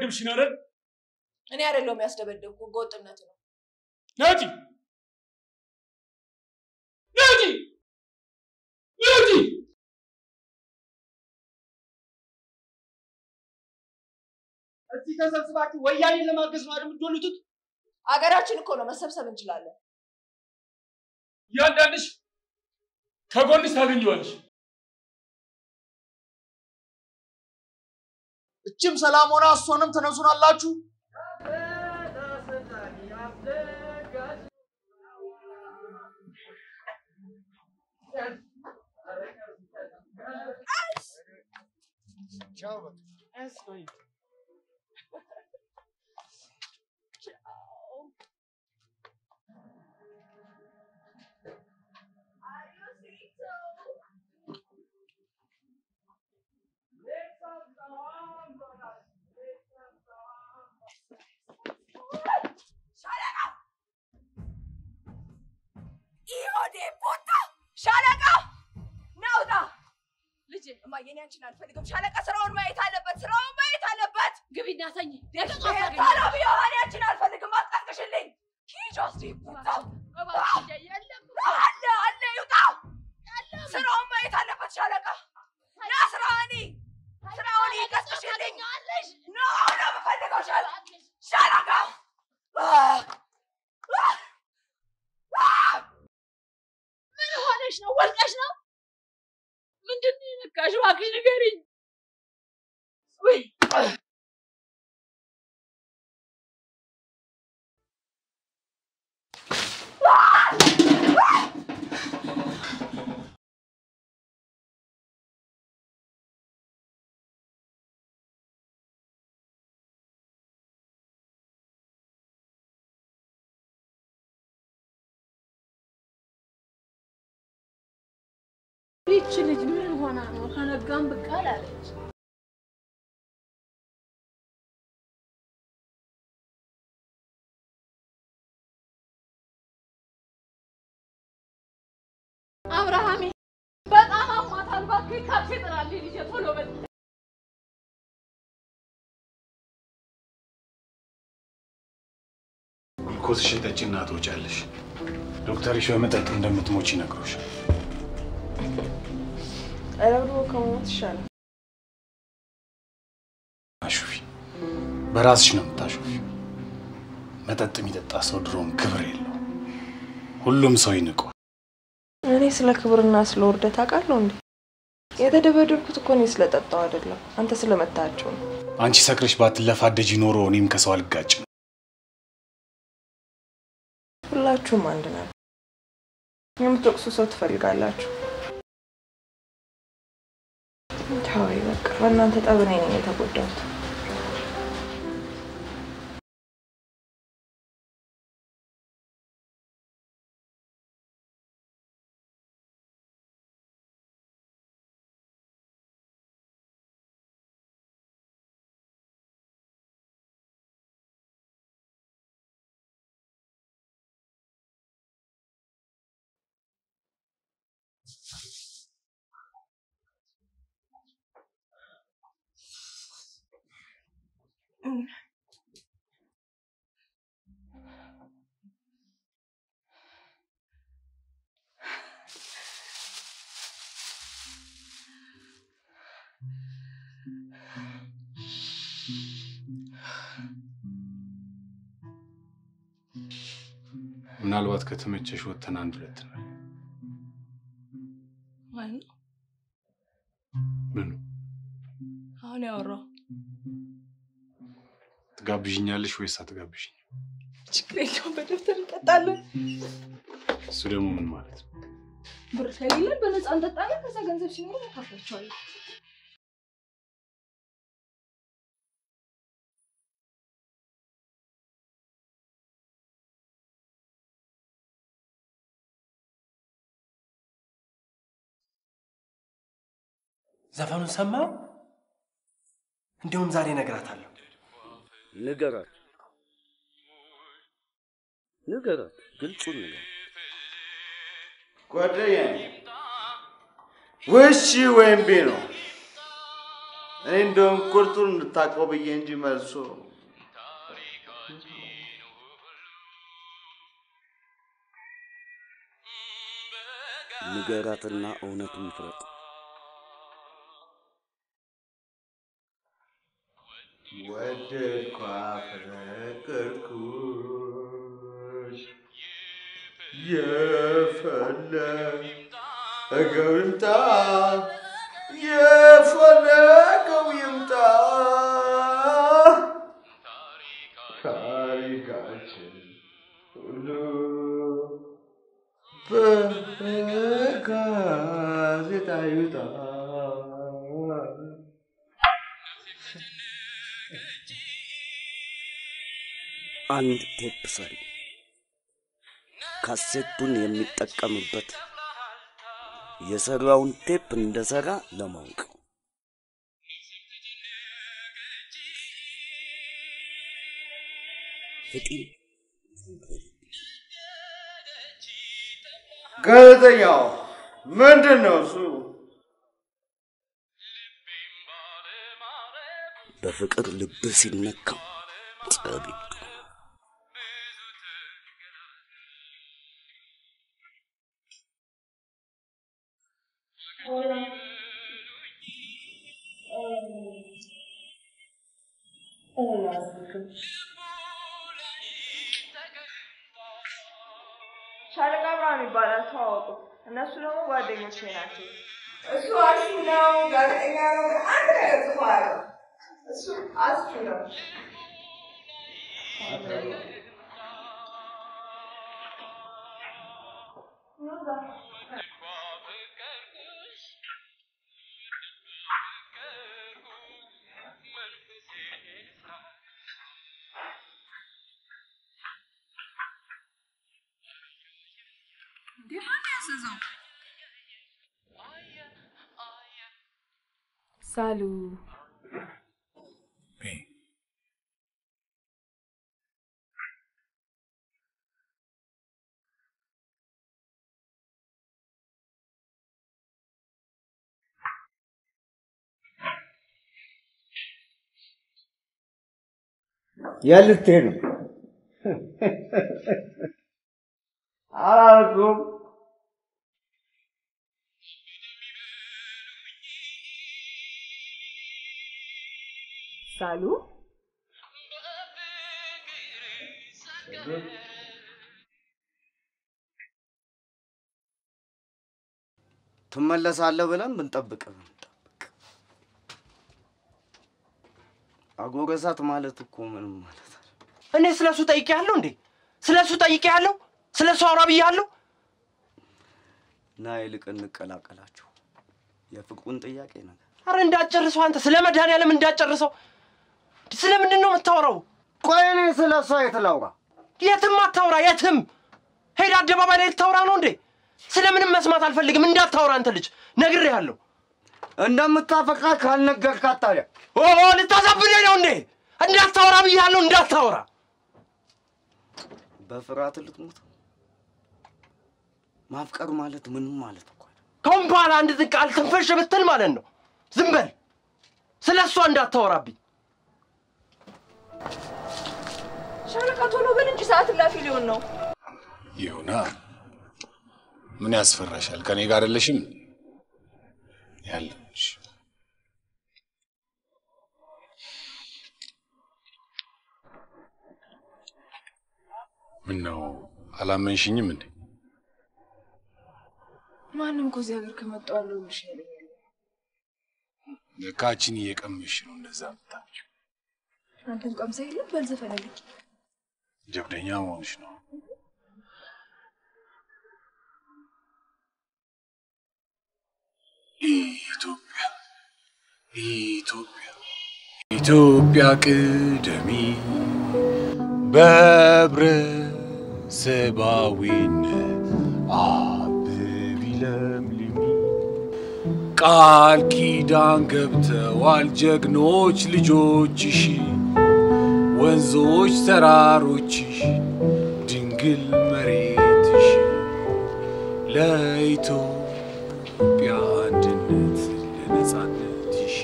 Speaker 19: ስንደበድብ ሲኖረን
Speaker 7: እኔ አይደለሁም ያስደበደብኩ፣ ህገወጥነት ነው
Speaker 19: ነጂ ነጂ ነጂ
Speaker 17: እዚህ ተሰብስባችሁ ወያኔን ለማገዝ ነው አይደል የምትወሉቱት?
Speaker 7: አገራችን እኮ ነው፣ መሰብሰብ እንችላለን።
Speaker 19: እያንዳንድሽ ከጎንሽ ታገኘዋለሽ።
Speaker 17: እችም ሰላም ሆና እሷንም ትነሱናላችሁ።
Speaker 7: ኢዮዴ ቦታ ሻለቃ ናውጣ ልጅ እማዬ እኔ አንቺን አልፈልግም። ሻለቃ ስራውን ማየት አለበት፣ ስራውን ማየት አለበት። ግቢና ተኝ። ቢሆን አንቺን አልፈልግም። ቦታ አለ አለ ይውጣ። ስራውን ማየት አለበት ሻለቃ። ና ስራኒ ስራውን ይቀስቅሽልኝ። ኖ ነው የምፈልገው ሻለቃ
Speaker 5: ሆነሽ ነው? ወልቀሽ ነው? ምንድን ነው የነካሽ? እባክሽ ንገሪኝ። ውይ ይቺ ልጅ ምን ሆና ነው? ከነጋም ብቅ አላለች። አብርሃሜ በጣም አሟታል። እባክህ ካፌ ጥራልኝ ልጄ ቶሎ በል።
Speaker 2: ግሉኮዝሽን ጠጪና ትወጫለሽ። ዶክተርሽ በመጠጥ እንደምትሞች ይነግሮሻል።
Speaker 7: ቀለብዶ ከሞት ይሻላል።
Speaker 2: አሹፊ፣ በራስሽ ነው የምታሹፊ። መጠጥ የሚጠጣ ሰው ድሮም ክብር የለው። ሁሉም ሰው ይንቀዋል።
Speaker 7: እኔ ስለ ክብርና ስለ ውርደት አውቃለሁ እንዴ? የተደበደብኩት እኮ እኔ ስለጠጣው አይደለም፣ አንተ ስለመታቸው ነው።
Speaker 2: አንቺ ሰክረሽ ባትለፋደጂ ኖሮ እኔም ከሰው አልጋጭም።
Speaker 7: ሁላችሁም አንድ ናችሁ። የምትወቅሱ ሰው ትፈልጋላችሁ። በእናንተ ጠብ እኔ ነኝ የተጎዳሁት።
Speaker 2: ምናልባት ከተመቸሽ ወተን አንድ ሁለት ነው። ትጋብዥኛለሽ ወይስ አትጋብዥኝ?
Speaker 7: ችግር የለውም። በደብተር እንጠጣለን።
Speaker 2: እሱ ደግሞ ምን ማለት ነው?
Speaker 7: ብር ከሌለን በነፃ እንጠጣለን። ከዛ ገንዘብ ሲኖር እንካፍላቸዋለን።
Speaker 11: ዘፈኑን ሰማው? እንዲሁም ዛሬ እነግራታለሁ።
Speaker 8: ንገራት ንገራት፣ ግልጹን ንገራት።
Speaker 20: ጓደኛ ውሺ ወይም ቢ ነው። እኔ እንደውም ቁርጡን እንድታውቀው ብዬ እንጂ መልሶ
Speaker 8: ንገራትና እውነቱን What
Speaker 20: did Wedded kwaferkursh Yefana Agawimta Yefana Agawimta Karigachin Ulu Begazitayuta
Speaker 8: አንድ ቴፕ ሰሪ ካሴቱን የሚጠቀምበት የሰራውን ቴፕ እንደሰራ ለማወቅ ፍጢን
Speaker 20: ጋዜጠኛው ምንድን ነው እሱ?
Speaker 8: በፍቅር ልብህ ሲነካ ጸብ
Speaker 9: ሻለቃ ብርሃኑ ይባላል። ተዋወቁ። እነሱ ደግሞ ጓደኞቼ ናቸው። እሱ አስቹ ነው፣ ጋዜጠኛ ነው። አንድ ነገር አያውቅም። እሱ አስቹ ነው።
Speaker 7: እንዴ
Speaker 9: ሳሉ
Speaker 20: የት ልትሄድ ነው? አላልኩም?
Speaker 9: ሳሉ
Speaker 8: ትመለሳለህ ብለን ብንጠብቅ ብንጠብቅ አጎገሳት ማለት እኮ ምንም ማለት
Speaker 11: እኔ ስለ እሱ ጠይቄያለሁ እንዴ? ስለ እሱ ጠይቄያለሁ? ስለ እሱ አውራ ብያለሁ?
Speaker 8: እና ይልቅ እንቀላቀላቸው የፍቅሩን ጥያቄ ነገር
Speaker 11: አረ እንዳትጨርሰው አንተ፣ ስለ መድኃኒዓለም እንዳትጨርሰው። ስለ ምንድን ነው የምታወራው?
Speaker 8: ቆይ እኔ ስለ እሷ የት ላውራ?
Speaker 11: የትም አታውራ፣ የትም ሄድ አደባባይ ላይ ልታውራ ነው እንዴ? ስለምንም መስማት አልፈልግም፣ እንዳታውራ አንተ ልጅ፣ ነግሬሃለሁ።
Speaker 8: እንደምታፈቅራት ካልነገርካት ታዲያ
Speaker 11: ኦ ልታሳብደኝ ነው እንዴ? እንዳታውራ ብያለሁ፣ እንዳታውራ።
Speaker 8: በፍርሃት ልትሞት ማፍቀር ማለት ምንም ማለት እኮ
Speaker 11: ከአሁን በኋላ አንድ ትንፈሽ ብትል ማለት ነው ዝም በል። ስለ እሷ እንዳታወራብኝ።
Speaker 9: ሻለቃ ቶሎ በል እንጂ ሰዓት እላፊ ሊሆን ነው።
Speaker 2: ይሁና። ምን ያስፈራሻል? ከኔ ጋር አይደለሽም ያለሽ? ምን ነው አላመንሽኝም እንዴ?
Speaker 9: ማንም እኮ እዚህ ሀገር ከመጣሁ አለሁልሽ ይለኛል።
Speaker 2: ለካችን እየቀመሽ ነው እንደዛ የምታምጪው።
Speaker 9: አንተም ቀምሰህ የለም በል
Speaker 2: ጀብደኛ መሆንሽ ነው። ኢትዮጵያ ኢትዮጵያ ቅደሚ በህብረ ሰባዊነት አብቢ ለምልሚ ቃል ኪዳን ገብተዋል ጀግኖች ልጆችሽ ወንዞች ተራሮችሽ ድንግል መሬትሽ ለኢትዮጵያ አንድነት ለነጻነትሽ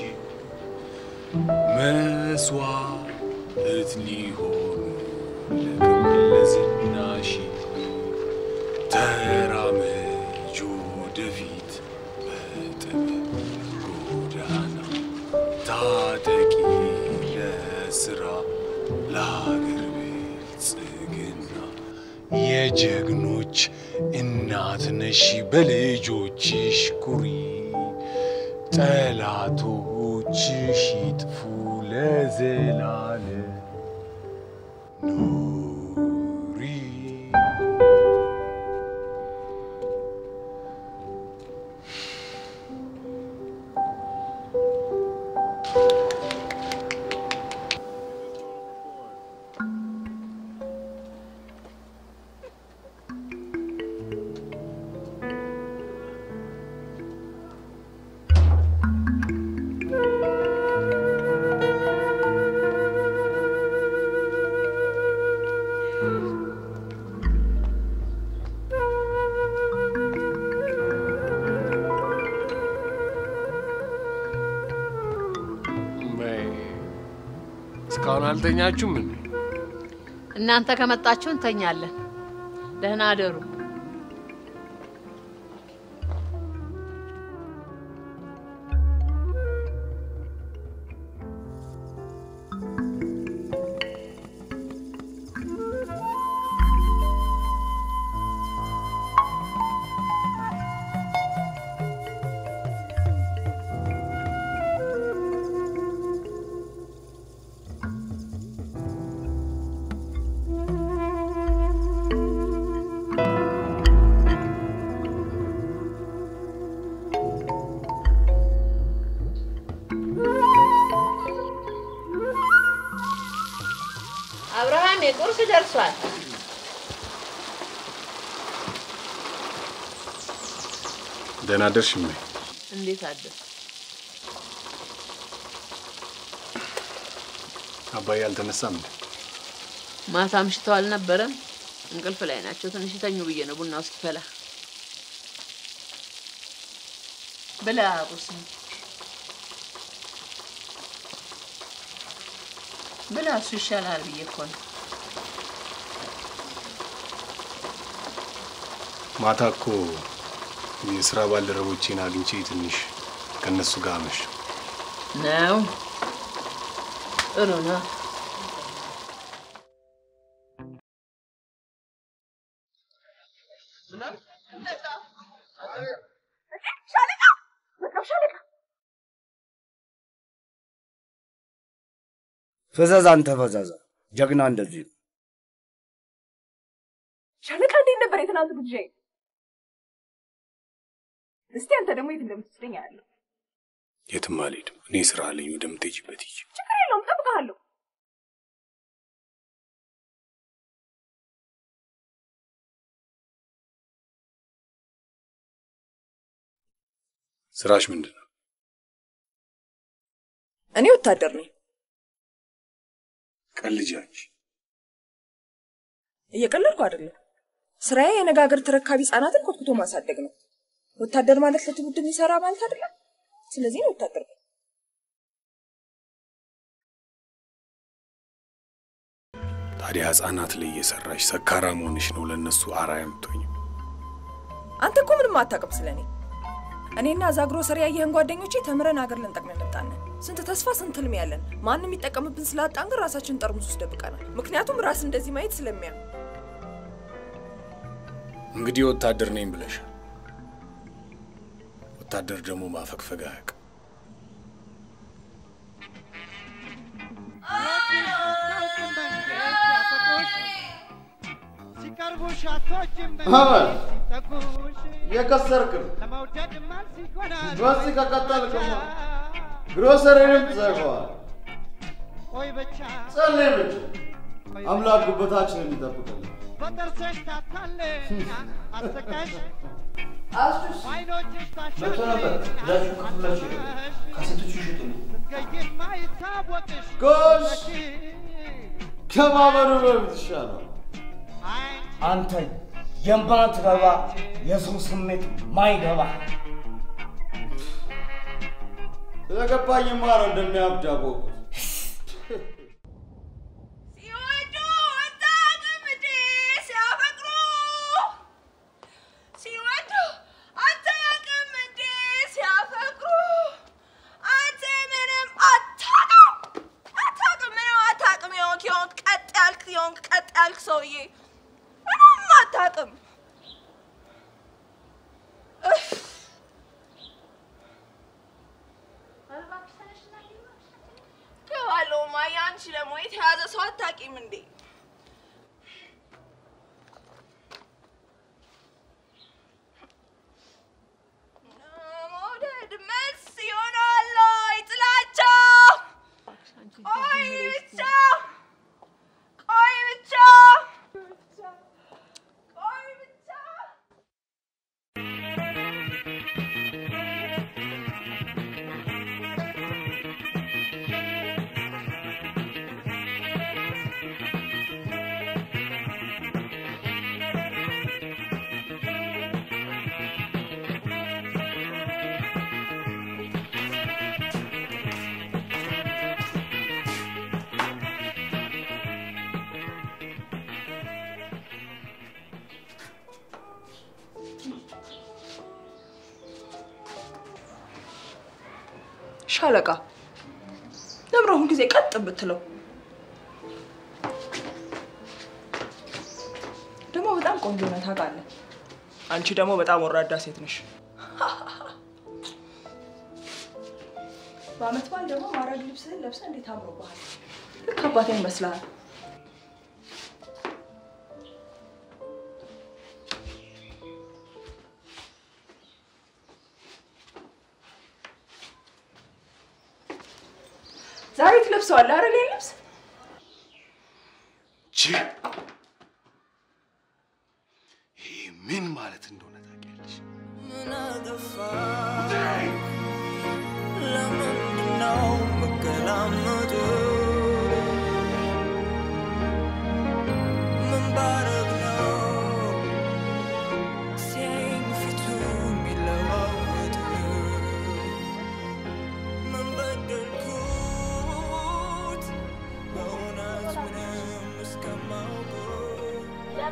Speaker 2: መስዋዕት ሊሆኑ ለክብር የጀግኖች እናት ነሽ በልጆችሽ ኩሪ ጠላቶችሽ ይጥፉ ለዘላለም ኑሪ
Speaker 21: አልተኛችሁም?
Speaker 5: እናንተ ከመጣችሁ እንተኛለን። ደህና አደሩ።
Speaker 2: ደርሽ እማዬ?
Speaker 5: እንዴት አደር?
Speaker 2: አባዬ አልተነሳም እንዴ?
Speaker 5: ማታ አምሽተው አልነበረም? እንቅልፍ ላይ ናቸው። ትንሽ ተኙ ብዬ ነው ቡናው እስኪፈላ። ብላ ቁርስ ብላ፣ እሱ ይሻላል ብዬ እኮ ነው።
Speaker 2: ማታ እኮ የስራ ባልደረቦቼን አግኝቼ ትንሽ ከነሱ ጋር አመሽ።
Speaker 5: ነው ጥሩ ነው።
Speaker 8: ፍዘዝ አንተ ፈዛዛ፣ ጀግና እንደዚህ ነው።
Speaker 7: ሻለቃ እንዴት ነበር የትናንት ግብዣ? እስቲ አንተ እንደምትወስደኝ አያለሁ።
Speaker 2: የትም አልሄድም። እኔ ስራ አለኝ። ወደምትሄጂበት ሂጂ።
Speaker 7: ችግር የለውም እጠብቅሃለሁ።
Speaker 2: ስራሽ ምንድን ነው?
Speaker 7: እኔ ወታደር ነኝ።
Speaker 2: አንቺ።
Speaker 7: እየቀለድኩ አይደለም። ስራዬ የነገ ሀገር ተረካቢ ህጻናትን ኮትኩቶ ማሳደግ ነው። ወታደር ማለት ለትውልድ የሚሰራ ማለት አይደለም። ስለዚህ ነው ወታደር
Speaker 2: ታዲያ ህጻናት ላይ እየሰራሽ ሰካራ መሆንሽ ነው ለእነሱ አርአያ የምትሆኚው።
Speaker 7: አንተ እኮ ምንም አታውቅም ስለኔ። እኔና እዛ ግሮሰሪ ያየህን ጓደኞቼ ተምረን ሀገር ልንጠቅም የመጣንን ስንት ተስፋ ስንት ህልም ያለን ማንም የሚጠቀምብን ስላጣን ግን ራሳችን ጠርሙስ ውስጥ ደብቀናል። ምክንያቱም ራስ እንደዚህ ማየት ስለሚያ
Speaker 2: እንግዲህ ወታደር ነኝ ብለሻል። ወታደር ደግሞ ማፈግፈግ አያውቅም።
Speaker 18: ይሆናል
Speaker 20: በዚህ ከቀጠልክማ ግሮሰሪንም
Speaker 18: ብቻ
Speaker 20: ጸልይ ብቻ አምላክ ጉበታችንን ይጠብቅልን።
Speaker 18: በጥርስሽ ታታለኝ አስቀሽ
Speaker 20: አስቱስ መጥቶ ነበር። ሁላችሁ ክፍላችሁ ካሴቶቹ
Speaker 18: ይታወቅሽ
Speaker 20: ጎሽ ከማመኑ በፊት ይሻላል።
Speaker 8: አንተ የማትረባ የሰው ስሜት ማይገባ
Speaker 20: ስለገባኝማ ነው እንደሚያብድ ያወቅሁት።
Speaker 7: ቀጥ ያልክ ሰውዬ ምንም አታውቅም። ገባለሁ ማያ፣ አንቺ ደግሞ የተያዘ ሰው አታውቂም እንዴ?
Speaker 9: ሻለቃ ለምን አሁን ጊዜ ቀጥ ብትለው? ደግሞ በጣም ቆንጆ ነህ ታውቃለህ። አንቺ ደግሞ በጣም ወራዳ ሴት ነሽ። በአመት በዓል ደግሞ ማራጅ ልብስህን ለብሰህ እንዴት አምሮብሃል! ልክ አባቴን ይመስልሃል። ዛሬ ትለብሰዋለህ አይደል? ይሄን ልብስ
Speaker 2: ቺ ይህ ምን ማለት እንደሆነ ታውቂያለሽ?
Speaker 21: ለምንድነው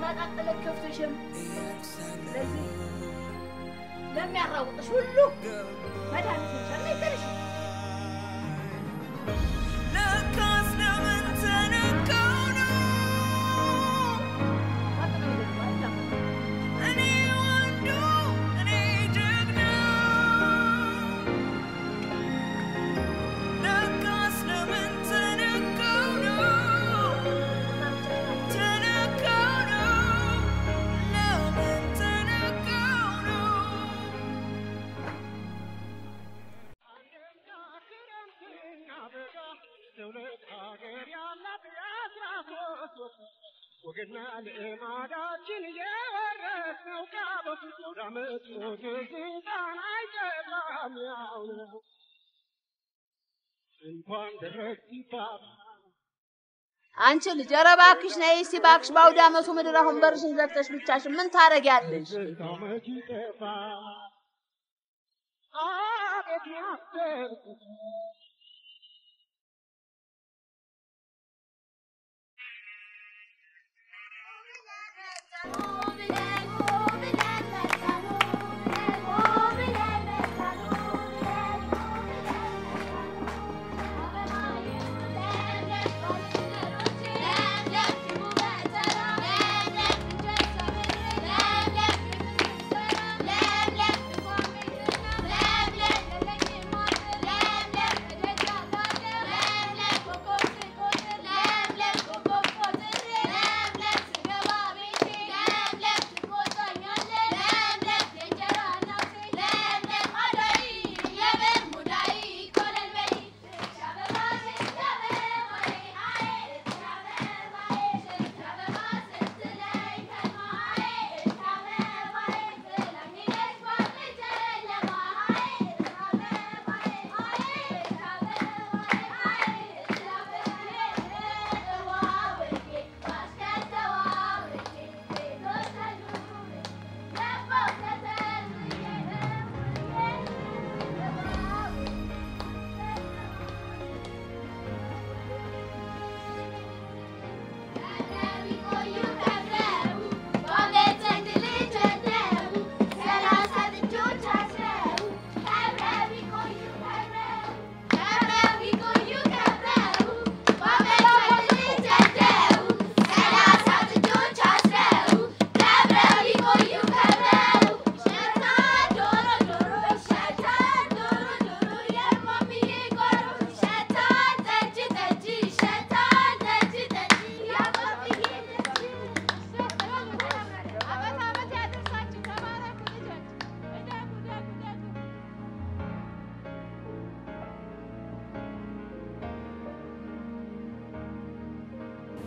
Speaker 5: ለመጠጥ ልክፍትሽም ለዚህ ለሚያራውጥሽ ሁሉ መድኃኒት ይቻል ነገርሽ አንቺ ልጅ ኧረ እባክሽ ነይ እስኪ እባክሽ በአውደ ዓመቱ ምድር አሁን በርሽን ዘግተሽ ብቻሽን ምን ታደርጊያለሽ?
Speaker 18: መች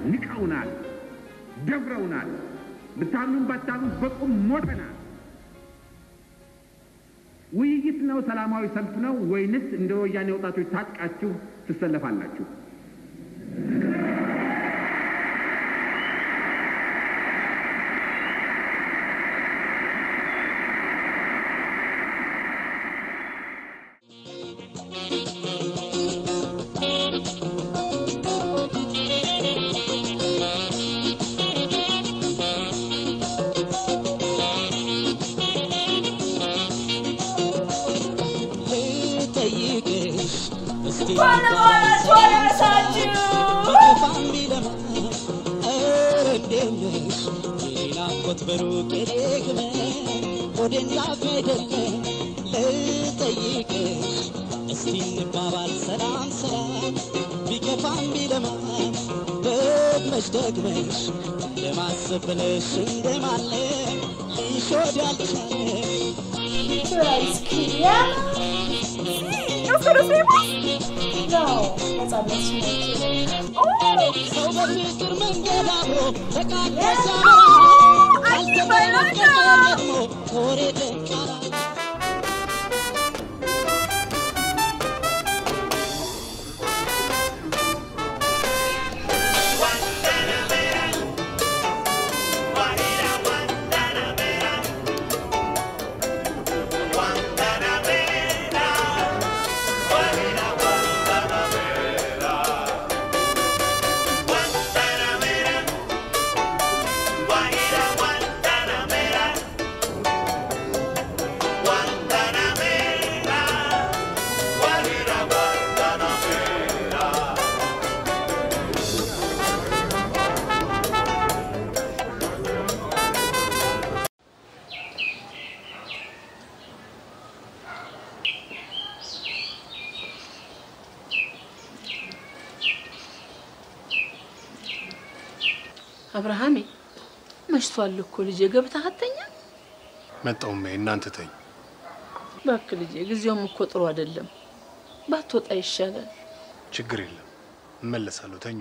Speaker 12: ንቀውናል፣ ደፍረውናል። ብታምኑም ባታምኑም በቁም ሞተናል። ውይይት ነው? ሰላማዊ ሰልፍ ነው? ወይንስ እንደ ወያኔ ወጣቶች ታጥቃችሁ ትሰለፋላችሁ?
Speaker 5: መሽቷል እኮ ልጄ፣ ገብተህ አትተኛም?
Speaker 8: መጣውም እናንተ ተኝ።
Speaker 5: እባክህ ልጄ፣ ጊዜውም እኮ ጥሩ አይደለም። ባትወጣ ይሻላል።
Speaker 8: ችግር የለም እመለሳለሁ። ተኙ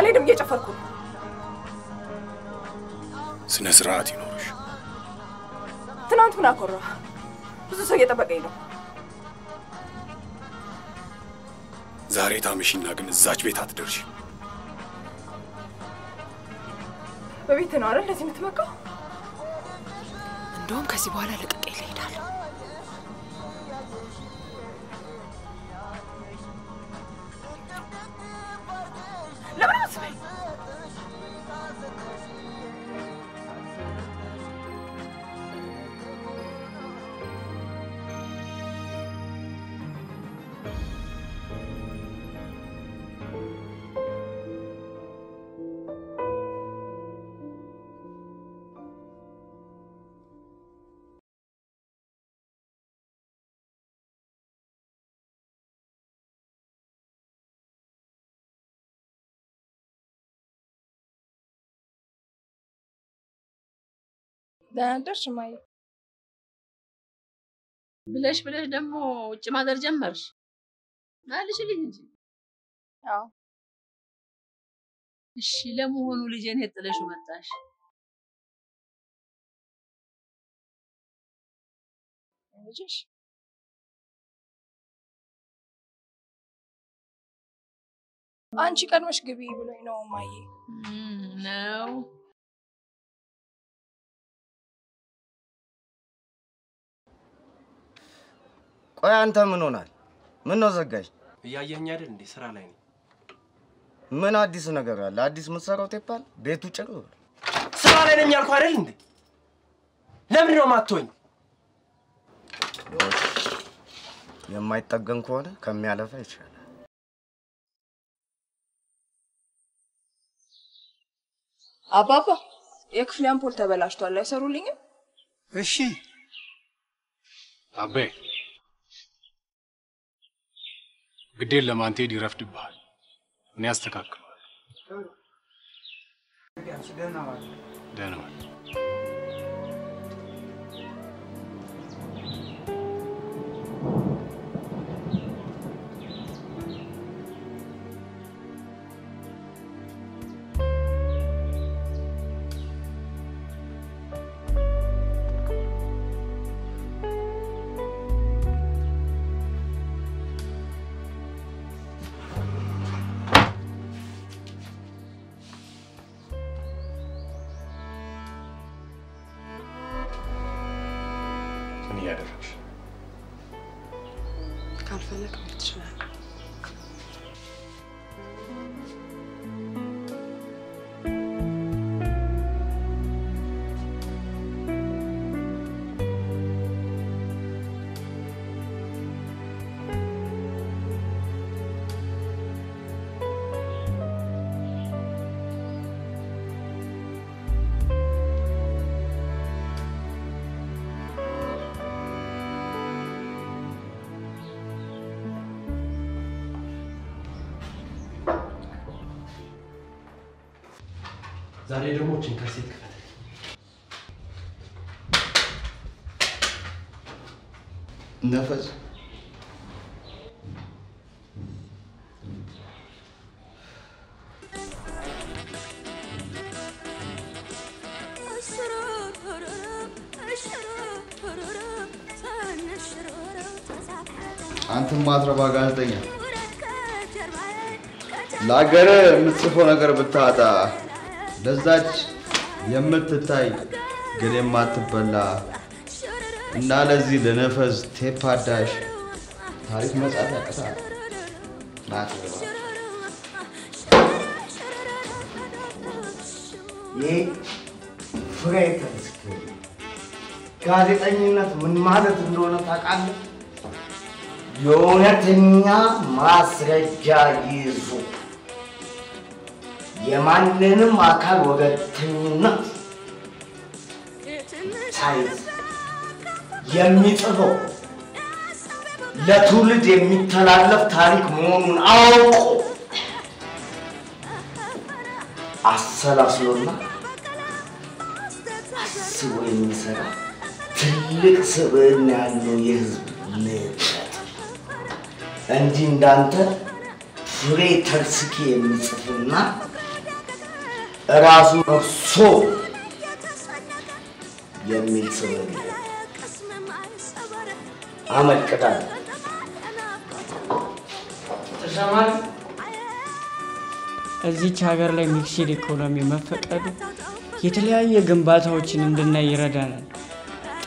Speaker 7: አልሄድም፣ እየጨፈርኩ ነው።
Speaker 8: ስነ ስርዓት ይኖርሽ።
Speaker 7: ትናንት ምን አኮራ? ብዙ ሰው እየጠበቀኝ ነው።
Speaker 8: ዛሬ ታመሽና ግን እዛች ቤት አትደርሺ።
Speaker 7: በቤት ነው አይደል እንደዚህ የምትመቃው?
Speaker 9: እንደውም ከዚህ በኋላ ለቅቄ
Speaker 7: ደህና አደርሽ እማዬ?
Speaker 5: ብለሽ ብለሽ ደግሞ ውጭ ማደር ጀመርሽ። መልሽልኝ እንጂ።
Speaker 7: አዎ
Speaker 5: እሺ፣ ለመሆኑ ልጄን የት ጥለሽው መጣሽ?
Speaker 7: ልጅሽ አንቺ ቀድመሽ ግቢ ብሎኝ ነው እማዬ።
Speaker 5: ነው
Speaker 8: ቆይ አንተ ምን ሆናል? ምን ነው ዘጋኝ?
Speaker 11: እያየኸኝ አይደል እንዴ? ስራ ላይ ነኝ።
Speaker 8: ምን አዲስ ነገር አለ? አዲስ የምትሰራው አለ? ቤቱ ጭር ብሎ
Speaker 11: ስራ ላይ ነኝ ያልኩህ አይደል እንዴ? ለምንድን ነው የማትሆኝ?
Speaker 8: የማይጠገን ከሆነ ከሚያለፋ ይችላል።
Speaker 7: አባባ የክፍሌ አምፖል ተበላሽቷል፣ አይሰሩልኝም?
Speaker 22: እሺ
Speaker 2: አቤ ግዴን ለማንቴድ ይረፍድብሃል። እኔ አስተካክለዋል።
Speaker 22: ደህና ዋል።
Speaker 20: ነፈስ አንተም ማትረባ ጋዜጠኛ ለሀገር የምትጽፈው ነገር ብታጣ ለዛች የምትታይ ግን የማትበላ እና ለዚህ ለነፈዝ ቴፕ አዳሽ ታሪክ መጻፍ ያቅታል።
Speaker 8: ይህ ፍሬ ተመስገ ጋዜጠኝነት ምን ማለት እንደሆነ ታውቃለህ? የእውነተኛ ማስረጃ ይዞ የማንንም አካል ወገንተኝነት የሚጽፈው ለትውልድ የሚተላለፍ ታሪክ መሆኑን አውቆ አሰላስሎና አስቦ የሚሰራ ትልቅ ስብዕና ያለው የህዝብ ንብረት እንዲህ እንዳንተ ፍሬ ተርስኬ የሚጽፍና ራሱ ነፍሶ የሚል ስብዕና አመልክታለሁ።
Speaker 22: ተሰማል እዚች ሀገር ላይ ሚክስድ ኢኮኖሚ መፈቀዱ የተለያየ ግንባታዎችን እንድናይ ይረዳናል።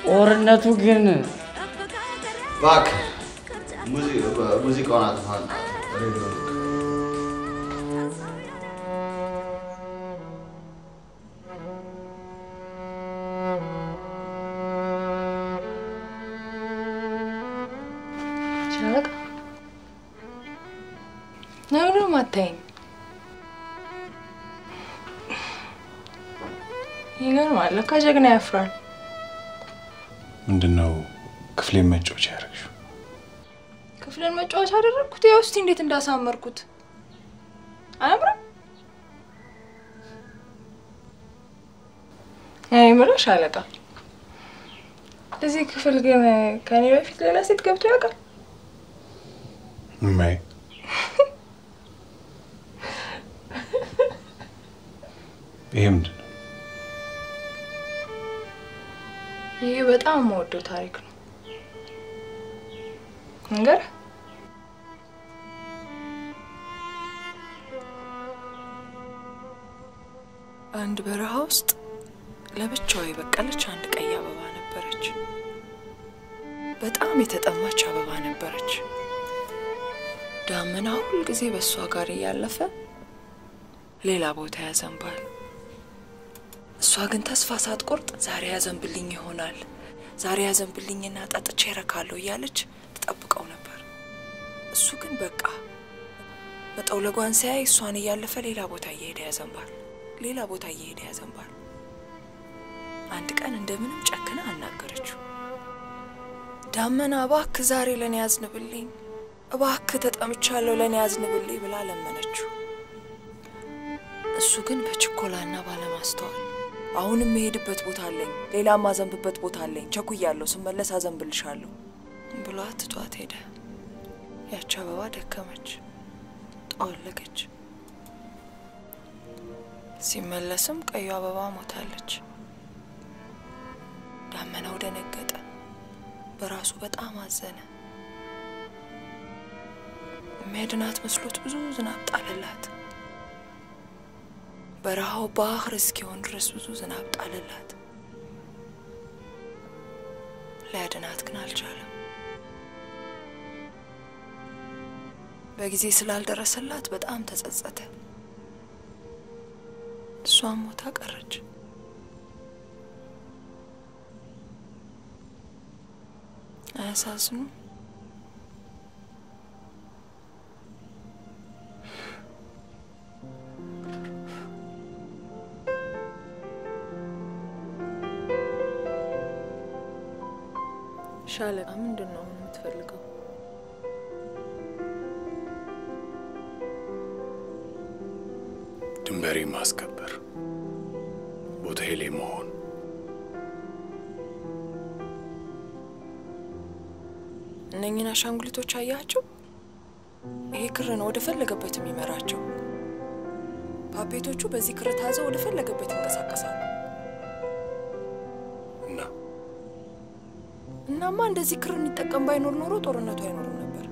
Speaker 22: ጦርነቱ ግን
Speaker 20: እባክህ ሙዚ- ሙዚቃውን አጥፋና
Speaker 7: የማታይኝ? ይገርማል። ለካ ጀግና ያፍራል።
Speaker 2: ምንድን ነው ክፍሌን መጫወቻ ያደረግሽው?
Speaker 7: ክፍልን መጫወቻ አደረግኩት። ያው እስቲ እንዴት እንዳሳመርኩት አያምርም? የምለው ሻለቃ
Speaker 9: እዚህ ክፍል ግን ከኔ በፊት ሌላ ሴት ገብቶ ያውቃል?
Speaker 2: እማዬ
Speaker 9: ታሪክ ነው። ነገር አንድ በረሃ ውስጥ ለብቻዋ የበቀለች አንድ ቀይ አበባ ነበረች። በጣም የተጠማች አበባ ነበረች። ዳመና ሁል ጊዜ በእሷ ጋር እያለፈ ሌላ ቦታ ያዘንባል። እሷ ግን ተስፋ ሳትቆርጥ ዛሬ ያዘንብልኝ ይሆናል፣ ዛሬ ያዘንብልኝና ጠጥቼ እረካለሁ እያለች ትጠብቀው ነበር። እሱ ግን በቃ መጠውለጓን ሲያይ እሷን እያለፈ ሌላ ቦታ እየሄደ ያዘንባል፣ ሌላ ቦታ እየሄደ ያዘንባል። አንድ ቀን እንደምንም ጨክና አናገረችው። ዳመና እባክህ ዛሬ ለእኔ ያዝንብልኝ፣ እባክህ ተጠምቻለሁ ለእኔ ያዝንብልኝ ብላ ለመነችው። እሱ ግን በችኮላና ባለማስተዋል አሁንም የሄድበት ቦታ አለኝ፣ ሌላ ማዘንብበት ቦታ አለኝ፣ ቸኩያለሁ፣ ስመለስ አዘንብልሻለሁ ብሏ ትቷት ሄደ። ያቺ አበባ ደከመች፣ ጠወለገች። ሲመለስም ቀዩ አበባ ሞታለች። ዳመናው ደነገጠ፣ በራሱ በጣም አዘነ። የሚያድናት መስሎት ብዙ ዝናብ ጣለላት። በረሃው ባህር እስኪሆን ድረስ ብዙ ዝናብ ጣለላት። ሊያድናት ግን አልቻለም። በጊዜ ስላልደረሰላት በጣም ተጸጸተ። እሷም ሞታ ቀረች። አያሳዝኑም? ሻለቃ ምንድን ነው የምትፈልገው?
Speaker 2: ድንበሬ ማስከበር፣ ቦታዬ ላይ መሆን፣
Speaker 9: እነኝን አሻንጉሊቶች አያቸው? ይሄ ክር ነው ወደ ፈለገበት የሚመራቸው። ፓፔቶቹ በዚህ ክር ታዘው ወደ ፈለገበት ይንቀሳቀሳሉ። እናማ እንደዚህ ክር እንዲጠቀም ባይኖር ኖሮ ጦርነቱ አይኖርም ነበር።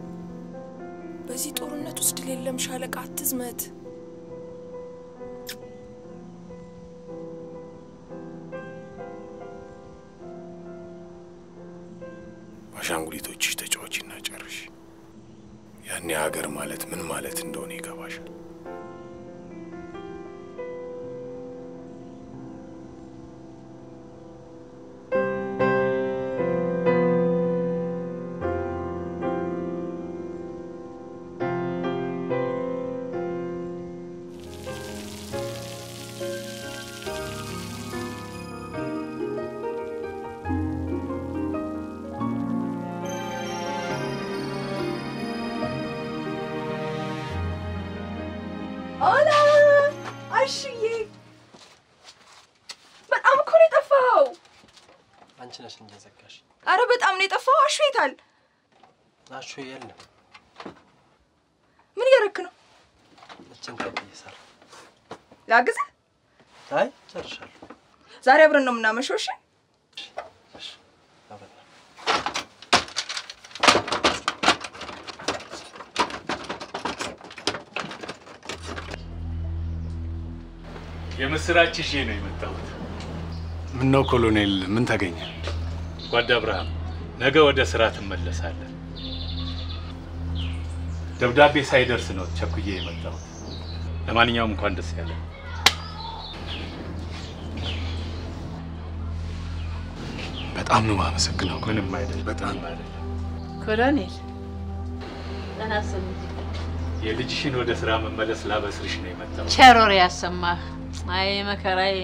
Speaker 9: በዚህ ጦርነት ውስጥ ድል የለም ሻለቃ፣ አትዝመት።
Speaker 2: አሻንጉሊቶችሽ ተጫዋችና ጨርሽ። ያኔ ሀገር ማለት ምን ማለት እንደሆነ
Speaker 9: አሹ
Speaker 11: የለም።
Speaker 9: ምን እያደረክ ነው?
Speaker 11: እችን ጠብ እየሰራ
Speaker 9: ላግዝህ?
Speaker 11: አይ ጨርሻለሁ።
Speaker 9: ዛሬ አብረን ነው የምናመሸው። እሺ
Speaker 13: የምስራች ይዤ ነው የመጣሁት።
Speaker 2: ምን ነው ኮሎኔል፣ ምን ተገኘ?
Speaker 13: ጓድ አብርሃም፣ ነገ ወደ ስራ ትመለሳለን። ደብዳቤ ሳይደርስ ነው ቸኩዬ የመጣሁት። ለማንኛውም እንኳን ደስ ያለ።
Speaker 2: በጣም ነው የማመሰግነው።
Speaker 13: ምንም አይደለም።
Speaker 2: በጣም
Speaker 5: ኮሎኔል
Speaker 13: የልጅሽን ወደ ስራ መመለስ ላበስርሽ ነው የመጣሁት።
Speaker 5: ቸሮር ያሰማህ። አይ መከራዬ፣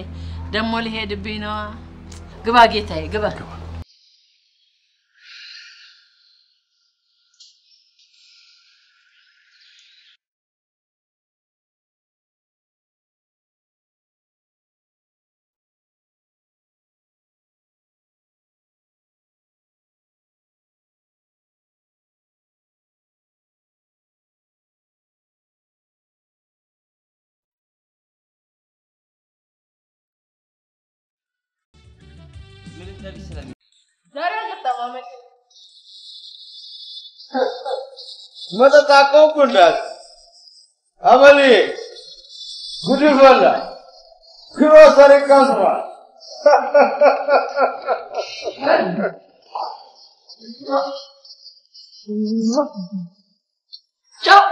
Speaker 5: ደግሞ ሊሄድብኝ ነዋ። ግባ ጌታዬ፣ ግባ።
Speaker 20: መጠጥ አቆምኩ እንዳት አመሌ ጉድ ፈላ ግሮሰሪ ቀዝሯል።
Speaker 7: ቻው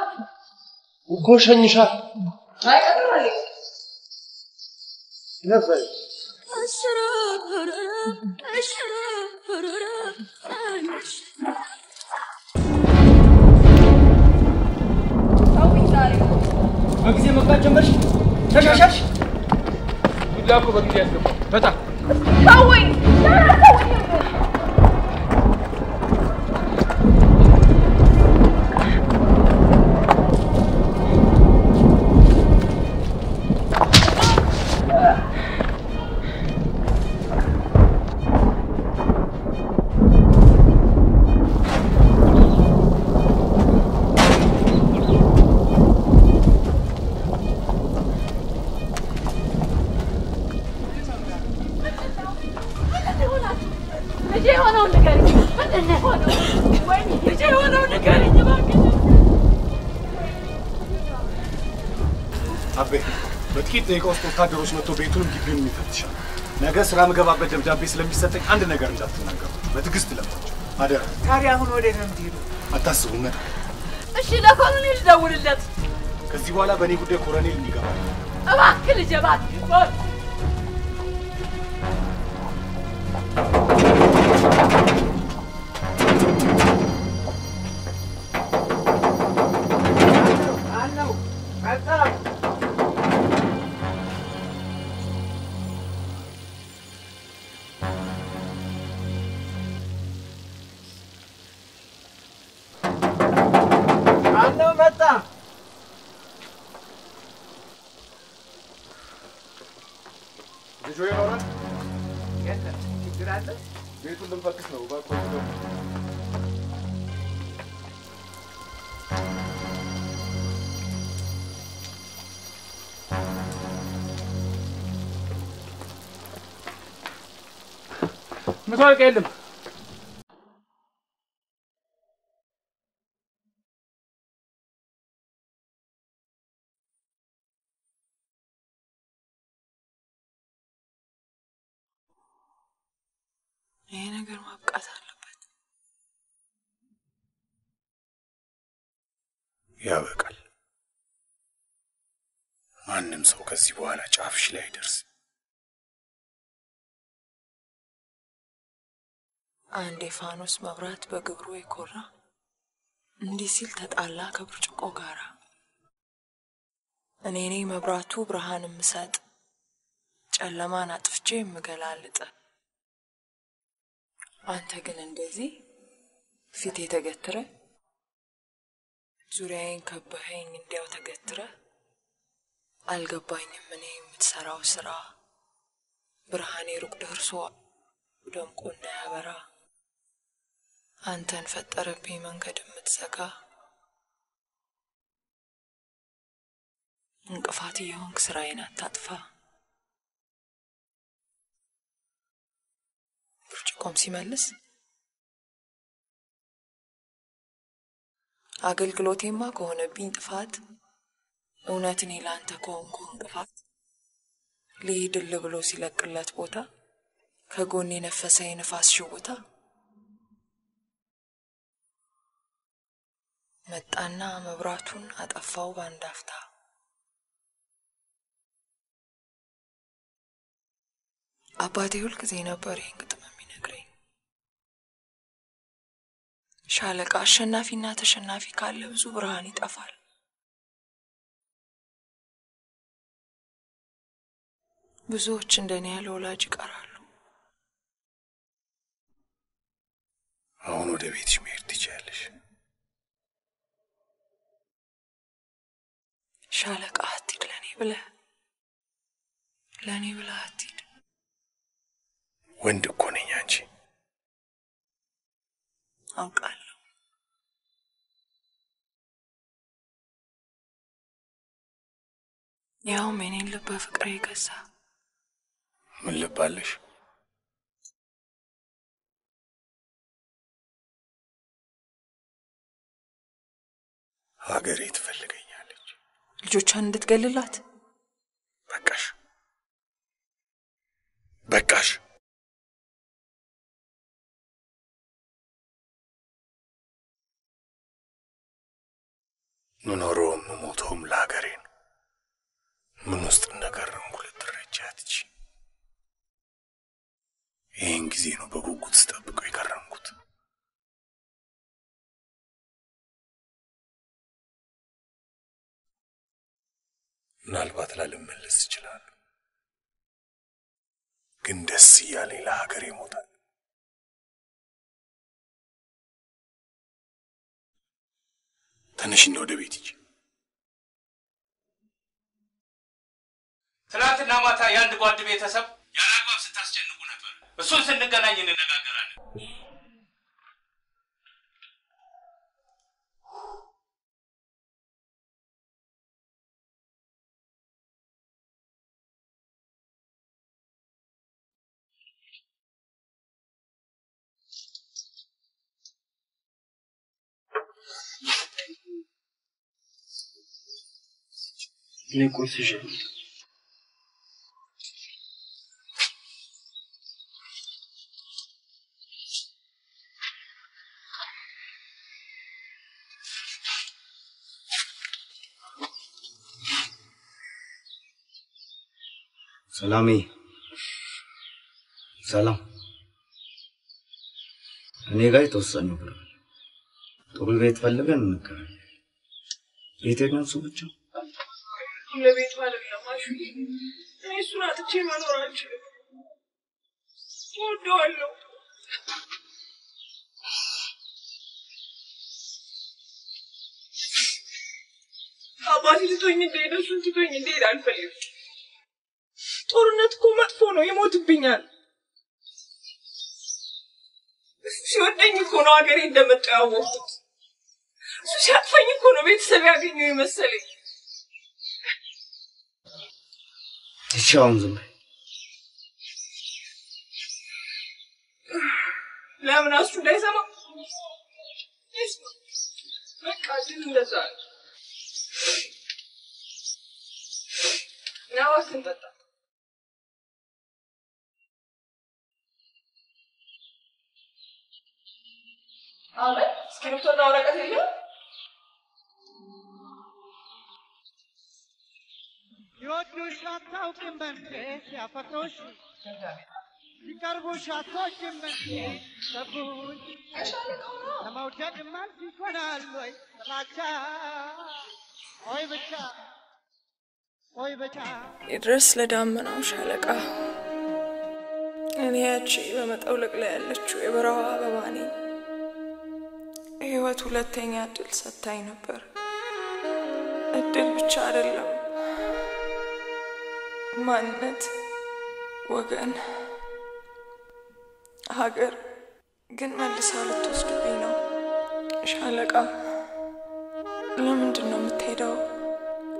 Speaker 11: እኮ ሸኝሻል።
Speaker 7: አይቀርም
Speaker 20: ነበር
Speaker 17: በጊዜ መግባት ጀመርሽ? ተሻሻልሽ?
Speaker 15: ዱላ እኮ በጊዜ ያስገባው በጣም
Speaker 7: ተውኝ ኧረ
Speaker 2: በጥቂት ደቂቃ ውስጥ ወታደሮች መጥቶ ቤቱንም ግቢውንም ይፈትሻል። ነገ ስራ ምገባበት ደብዳቤ ስለሚሰጠኝ አንድ ነገር እንዳትናገሩ በትዕግስት ለምናቸው አደራ።
Speaker 4: ታዲያ አሁን ወደ ነው የምትሄዱ?
Speaker 2: አታስቡ መጣ
Speaker 7: እሺ ለኮሎኔል ደውልለት
Speaker 2: ከዚህ በኋላ በእኔ ጉዳይ ኮሎኔል እንዲገባ
Speaker 7: እባክህ ልጄ እባክህ
Speaker 15: መታወቂያ የለም።
Speaker 9: ይሄ ነገር ማብቃት አለበት።
Speaker 2: ያበቃል። ማንም ሰው ከዚህ በኋላ ጫፍሽ ላይ አይደርስ።
Speaker 9: አንድ የፋኖስ መብራት በግብሩ የኮራ እንዲህ ሲል ተጣላ ከብርጭቆ ጋራ። እኔ ነኝ መብራቱ ብርሃን የምሰጥ ጨለማን አጥፍቼ የምገላልጥ። አንተ ግን እንደዚህ ፊት የተገትረ ዙሪያዬን ከበኸኝ እንዲያው ተገትረ አልገባኝም እኔ የምትሰራው ስራ ብርሃኔ ሩቅ ደርሶ ደምቆ እንዳያበራ አንተን ፈጠረብኝ መንገድ የምትዘጋ እንቅፋት እየሆንክ ስራዬን አታጥፋ። ብርጭቆም ሲመልስ አገልግሎቴማ ከሆነብኝ ጥፋት እውነት እኔ ለአንተ ከሆንኩ እንቅፋት ልሂድል ብሎ ሲለቅለት ቦታ ከጎን የነፈሰ የንፋስ ሽውታ መጣና መብራቱን አጠፋው አፍታ። አባቴ ሁልጊዜ ነበር ይህን ግጥም የሚነግረኝ። ሻለቃ አሸናፊና ተሸናፊ ካለ ብዙ ብርሃን ይጠፋል። ብዙዎች እንደኔ ያለ ወላጅ ይቀራሉ።
Speaker 2: አሁን ወደ ቤትሽ መሄድ
Speaker 9: ሻለቃ አትሂድ፣ ለእኔ ብለህ ለእኔ ብለህ አትሂድ።
Speaker 2: ወንድ እኮ ነኝ አንቺ
Speaker 9: አውቃለሁ። ያውም የኔን ልብ በፍቅር የገዛ
Speaker 2: ምን ልብ አለሽ? ሀገሬ ትፈልገኝ
Speaker 9: ልጆቿን እንድትገልላት
Speaker 2: በቃሽ፣ በቃሽ። ምኖረውም ምሞተውም ለሀገሬ ነው። ምን ውስጥ እንደከረምኩ ልትረጂ አትችይም። ይህን ጊዜ ነው በጉጉት ስጠብቀው የከረምኩት። ምናልባት ላልመለስ እችላለሁ፣ ግን ደስ እያለኝ ለሀገሬ እሞታለሁ። ተነሽና ወደ ቤት ሂጂ።
Speaker 23: ትናንትና ማታ የአንድ ጓድ ቤተሰብ ያለ ስታስጨንቁ ነበር። እሱን ስንገናኝ እንነጋገራለን።
Speaker 24: እኔ ቁርስ ይዤ ልምጣ።
Speaker 8: ሰላሜ፣ ሰላም። እኔ ጋር የተወሰነ ብር አለ። ጥሩ ቤት ፈልገን እንገናኝ። ቤት የነሱ ብቻ
Speaker 7: ለቤቱ አይደለም አሹ፣ እኔ እሱን አጥቼ መኖር አልችልም። እወደዋለሁ። አባቴ ትቶኝ እንደሄደ እሱን ትቶኝ እንደሄደ አልፈልግም። ጦርነት እኮ መጥፎ ነው፣ ይሞትብኛል። ሲወደኝ እኮ ነው ሀገሬ እንደመጣሁ ያወቅሁት። እሱ ሲያቅፈኝ እኮ ነው ቤተሰብ ያገኘው የመሰለኝ።
Speaker 8: እሺ፣ አሁን ዝም በይ።
Speaker 7: ለምን አሱ እንዳይሰማ ይስማ። በቃ ድል እንደዛ ነው። ና እባክህ እንጠጣ። አቤት፣ እስክሪብቶና ወረቀት የለም?
Speaker 25: ይወዱሽ አታውቅም እንዴ ሲያፈቅሩሽ ሲቀርቡሽ አትወጂም እንዴ ሰቡኝ ለመውደድ መልስ ይሆናል ወይ? ጥላቻ ወይ ብቻ! ወይ ብቻ!
Speaker 9: ይድረስ ለዳመናው ሻለቃ። እኔ ያቺ በመጠውለቅ ላይ ያለችው የበረሃ አበባ ነኝ። ህይወት ሁለተኛ እድል ሰጥታኝ ነበር። እድል ብቻ አይደለም፣ ማንነት፣ ወገን፣ ሀገር ግን መልሳ ልትወስድብኝ ነው። ሻለቃ ለምንድን ነው የምትሄደው?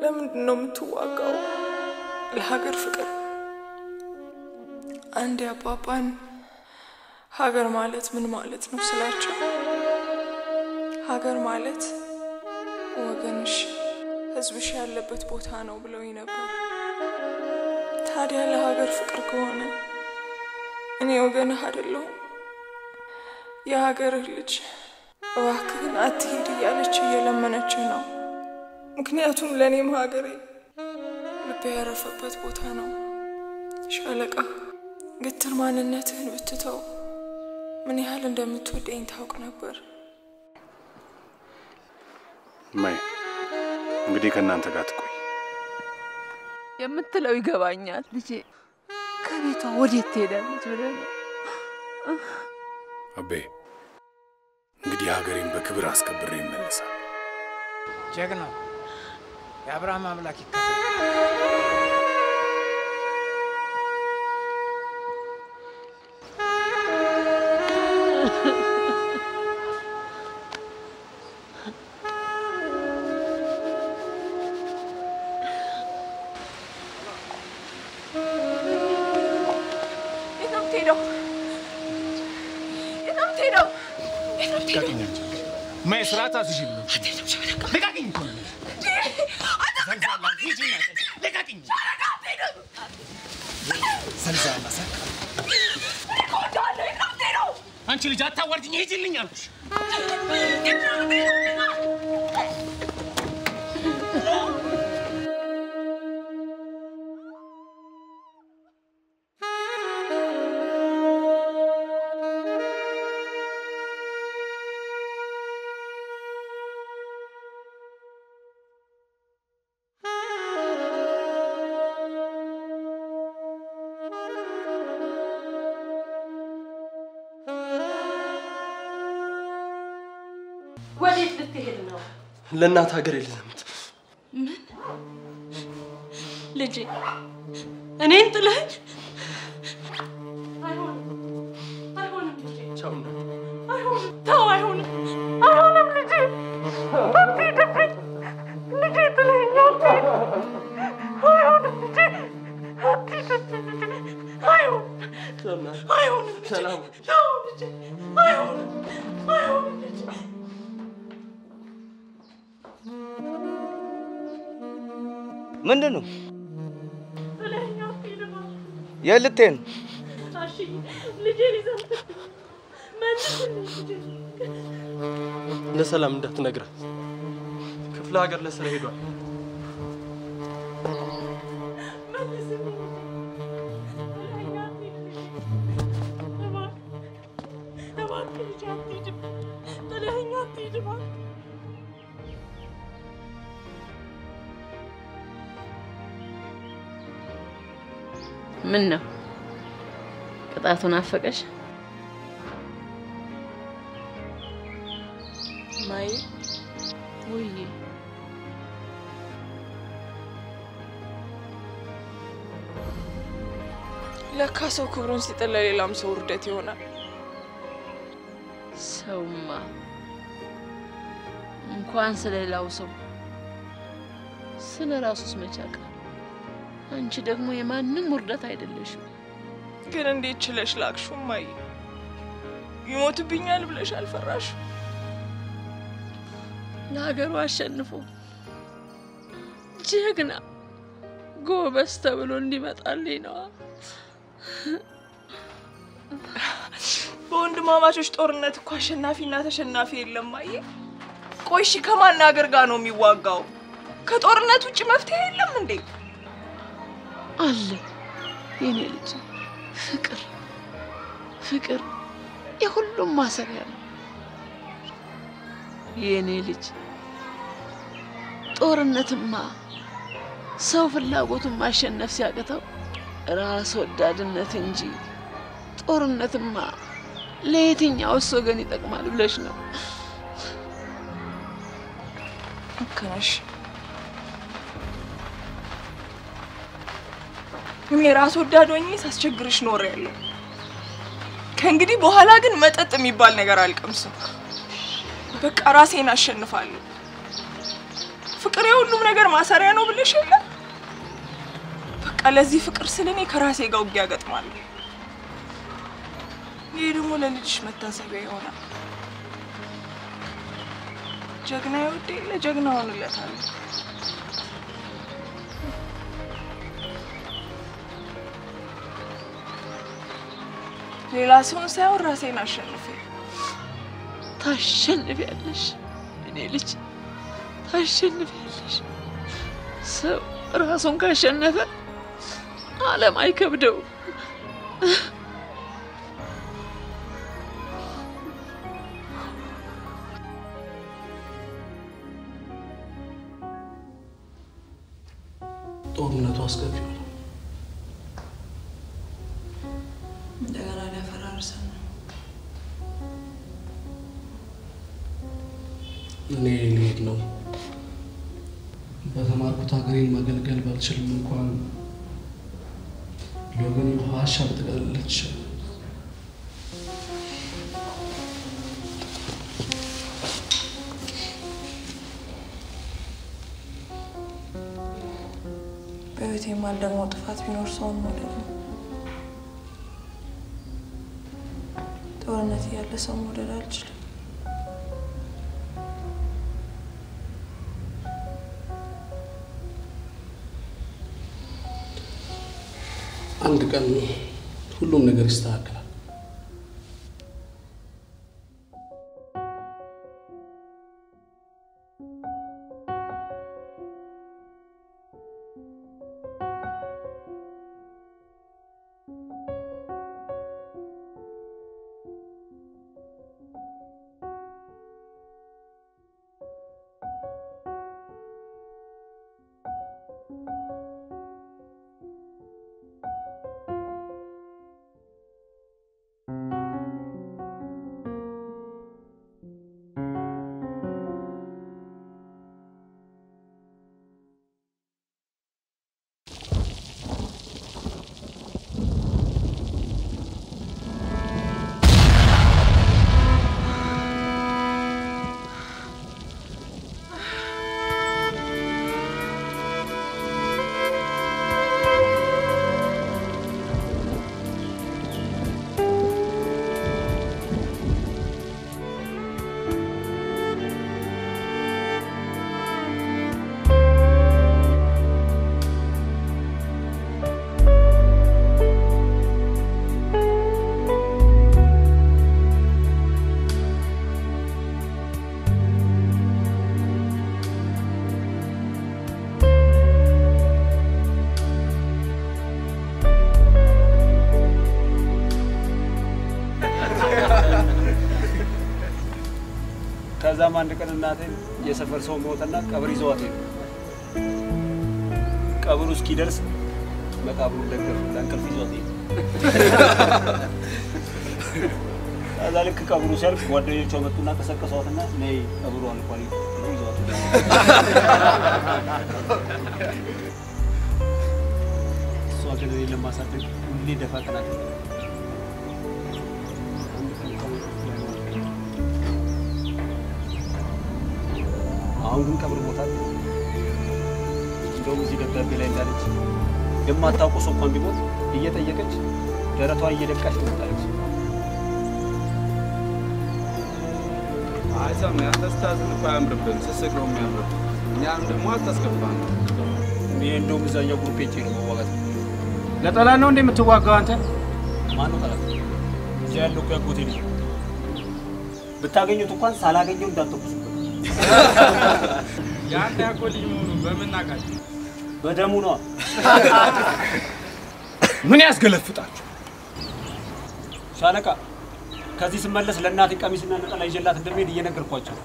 Speaker 9: ለምንድን ነው የምትዋጋው? ለሀገር ፍቅር አንድ አባባን ሀገር ማለት ምን ማለት ነው ስላቸው ሀገር ማለት ወገንሽ ህዝብሽ ያለበት ቦታ ነው ብለውኝ ነበር። ታዲያ ለሀገር ፍቅር ከሆነ እኔ ወገንህ አይደለሁም? የሀገርህ ልጅ እባክህን አትሂድ እያለች እየለመነችህ ነው። ምክንያቱም ለእኔም ሀገሬ ልቤ ያረፈበት ቦታ ነው። ሻለቃ ግትር ማንነትህን ብትተው ምን ያህል እንደምትወደኝ ታውቅ ነበር።
Speaker 26: እማዬ እንግዲህ ከእናንተ ጋር ትቆይ።
Speaker 5: የምትለው ይገባኛል ልጄ። ከቤቷ ወዴት ትሄዳለች ብለህ ነው?
Speaker 2: አቤ እንግዲህ ሀገሬን በክብር አስከብሬ ይመለሳል።
Speaker 4: ጀግና የአብርሃም አምላክ ይከተል።
Speaker 19: አትችልም። ልቀቅኝ እኮ ነው። ልቀቅኝ። ዘልዛላ ሰ አንቺ ልጅ አታዋርጅኝ፣ ሂጂልኝ አልኩሽ።
Speaker 11: ለእናት ሀገር ልዘምት።
Speaker 27: ምን? ልጄ፣ እኔን ጥለኝ? አይሆንም፣ አይሆንም ልጄ፣
Speaker 11: ቻው እናት።
Speaker 27: አይሆንም፣ ተው፣ አይሆንም፣ አይሆንም ልጄ፣ አትሂድብኝ። ልጄ፣ ጥለኝ አትሂድ፣ አይሆንም ልጄ፣ አትሂድብኝ ልጄ፣ አይሆንም፣ አይሆንም ልጄ፣
Speaker 11: ሰላም።
Speaker 27: ተው ልጄ፣ አይሆንም፣ አይሆንም ይዘህ መልስልኝ ልጄ።
Speaker 11: ለሰላም እንዳትነግራት። ክፍለ ሀገር ለስራ ሄዷል።
Speaker 27: እባክህ ልጄ አትሂድም፣ ጥለኸኝ አትሂድ እባክህ።
Speaker 5: ምን ነው ቅጣቱን አፈቀሽ?
Speaker 7: ማይ
Speaker 5: ውይ
Speaker 7: ለካ ሰው ክብሩን ሲጥል ለሌላም ሰው ውርደት ይሆናል።
Speaker 5: ሰውማ እንኳን ስለ ሌላው ሰው ስለ ራሱስ መቻቃ። አንቺ ደግሞ የማንም ውርደት አይደለሽም።
Speaker 7: ግን እንዴት ችለሽ ላክሹ? ማይ ይሞትብኛል ብለሽ አልፈራሽ?
Speaker 5: ለሀገሩ አሸንፎ ጀግና ጎበዝ ተብሎ እንዲመጣልኝ ነዋ።
Speaker 7: በወንድማማቾች ጦርነት እኮ አሸናፊና ተሸናፊ የለም። ማየ ቆይ እሺ ከማን ሀገር ጋር ነው የሚዋጋው? ከጦርነት ውጭ መፍትሄ የለም እንዴ?
Speaker 5: አለ የኔ ልጅ ፍቅር ፍቅር የሁሉም ማሰሪያ ነው። የኔ ልጅ ጦርነትማ ሰው ፍላጎቱን ማሸነፍ ሲያቅተው ራስ ወዳድነት እንጂ ጦርነትማ ለየትኛውስ ወገን ይጠቅማል ብለሽ ነው?
Speaker 7: ልክ ነሽ። እኔ ራስ ሆኜ ሳስቸግርሽ ኖሬያለሁ። ከእንግዲህ በኋላ ግን መጠጥ የሚባል ነገር አልቀምስም። በቃ ራሴን አሸንፋለሁ። ፍቅር የሁሉም ነገር ማሰሪያ ነው ብለሽ የለ? በቃ ለዚህ ፍቅር ስል እኔ ከራሴ ጋር ውጊያ ገጥማለሁ። ይሄ ደግሞ ለልጅሽ መታሰቢያ ይሆናል። ጀግና ይወድ የለ ጀግና ሆንለታለሁ። ሌላ ሰውን ሳይሆን ራሴን አሸንፌ
Speaker 5: ታሸንፊያለሽ እኔ ልጅ ታሸንፊያለሽ። ሰው ራሱን ካሸነፈ ዓለም አይከብደው።
Speaker 11: ጦርነቱ አስከፊ ሆነ።
Speaker 7: እንደገና
Speaker 6: ልሄድ ነው። በተማርኩት ሀገሬን ማገልገል ባልችልም እንኳን ለወገኔ ዋሻ ብጠቀልለት ይሻላል።
Speaker 7: በህይወቴ የማልደግመው ጥፋት ቢኖር ሰውን መውደድ ነው። ጦርነት እያለ ሰው መውደድ አልችልም።
Speaker 6: ቀን ሁሉም ነገር ይስተካከላል።
Speaker 28: እናቴን የሰፈር ሰው ሞተና ቀብር ይዘዋት ሄዱ። ቀብሩ እስኪደርስ መቃብሩ ደገፍ ለእንቅልፍ ይዟት ከዛ ልክ ቀብሩ ሲያልቅ ጓደኞቿ መጡና ቀሰቀሷትና ነይ ቀብሩ አልቋል ሄዱ። እሷ ግን ለማሳደግ ሁሌ ደፋ ቀና ግን ቀብር ቦታ እንደውም እዚህ ደብዳቤ ላይ እንዳለች የማታውቁ ሰው እንኳን ቢሞት እየጠየቀች ደረቷን እየደቃች ትመጣለች።
Speaker 17: አይ ሰው ያንተ ስታዝን እኮ አያምርብህም፣ ስስቅ ነው የሚያምርብህ። እኛም ደግሞ አታስገባን።
Speaker 28: እኔ እንደውም እዛኛው ግሩፕ ሄጄ ነው መዋጋት።
Speaker 29: ለጠላት ነው እንደ የምትዋጋው አንተ?
Speaker 28: ማነው ጠላት? እዚያ ያለው እኮ ያጎቴ ልጅ ብታገኙት እንኳን ሳላገኘው እንዳትተኩሱበት።
Speaker 17: የአንተ ያጎ ልጅ መሆኑ በምን አውቃለሁ?
Speaker 28: በደሙ ነዋ።
Speaker 29: ምን ያስገለፍጣችሁ?
Speaker 28: ሻለቃ ከዚህ ስመለስ ለእናቴ ቀሚስና ነጠላ ይዤላት እንደሚሄድ እየነገርኳቸው ነው።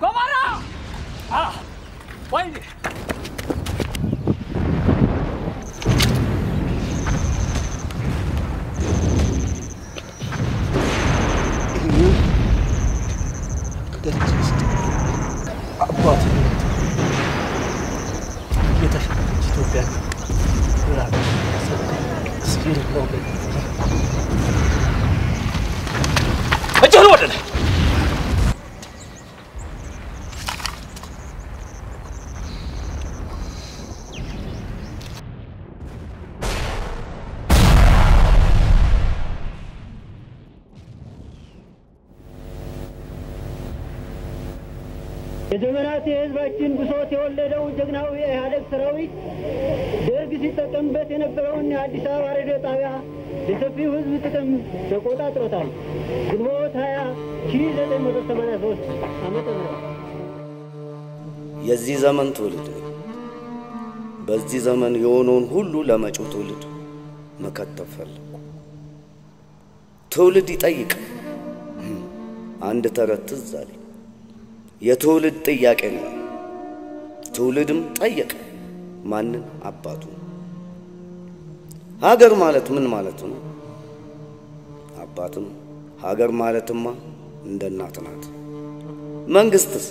Speaker 19: ጎባራ! ወይኔ
Speaker 28: አባት የተሻለች ኢትዮጵያ
Speaker 19: እጅህን ወደ ላይ
Speaker 12: የዘመናት የህዝባችን ብሶት የወለደው ጀግናው የኢህአደግ ሰራዊት ደርግ ሲጠቀምበት የነበረውን የአዲስ አበባ ሬዲዮ ጣቢያ ለሰፊው ህዝብ ጥቅም ተቆጣጥሮታል። ግንቦት 20 1983 ዓመተ ምህረት
Speaker 8: የዚህ ዘመን ትውልድ በዚህ ዘመን የሆነውን ሁሉ ለመጪው ትውልድ መከተብ ፈለግኩ። ትውልድ ይጠይቅ። አንድ ተረት ትዝ አለኝ። የትውልድ ጥያቄ ነው። ትውልድም ጠየቀ ማንን? አባቱ። ሀገር ማለት ምን ማለት ነው? አባትም ሀገር ማለትማ እንደ እናት ናት። መንግስትስ?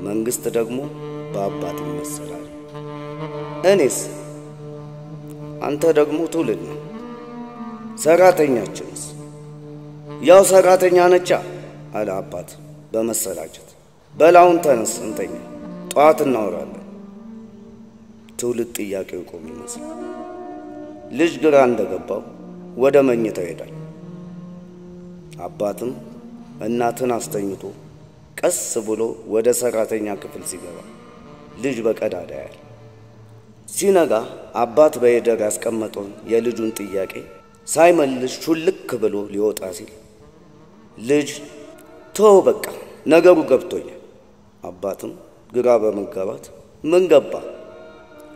Speaker 8: መንግስት ደግሞ በአባት ይመሰላል። እኔስ? አንተ ደግሞ ትውልድ ነው። ሰራተኛችንስ? ያው ሰራተኛ ነቻ አለ አባት በመሰላቸት። በላውን ተነስ እንተኛ፣ ጠዋት እናወራለን። ትውልድ ጥያቄው ይቆም ይመስላል። ልጅ ግራ እንደገባው ወደ መኝታው ይሄዳል። አባትም እናትን አስተኝቶ ቀስ ብሎ ወደ ሰራተኛ ክፍል ሲገባ ልጅ በቀዳዳ ያያል። ሲነጋ አባት በሄደር ያስቀመጠውን የልጁን ጥያቄ ሳይመልስ ሹልክ ብሎ ሊወጣ ሲል ልጅ ተው በቃ ነገሩ ገብቶኛል። አባትም ግራ በመጋባት ምን ገባ?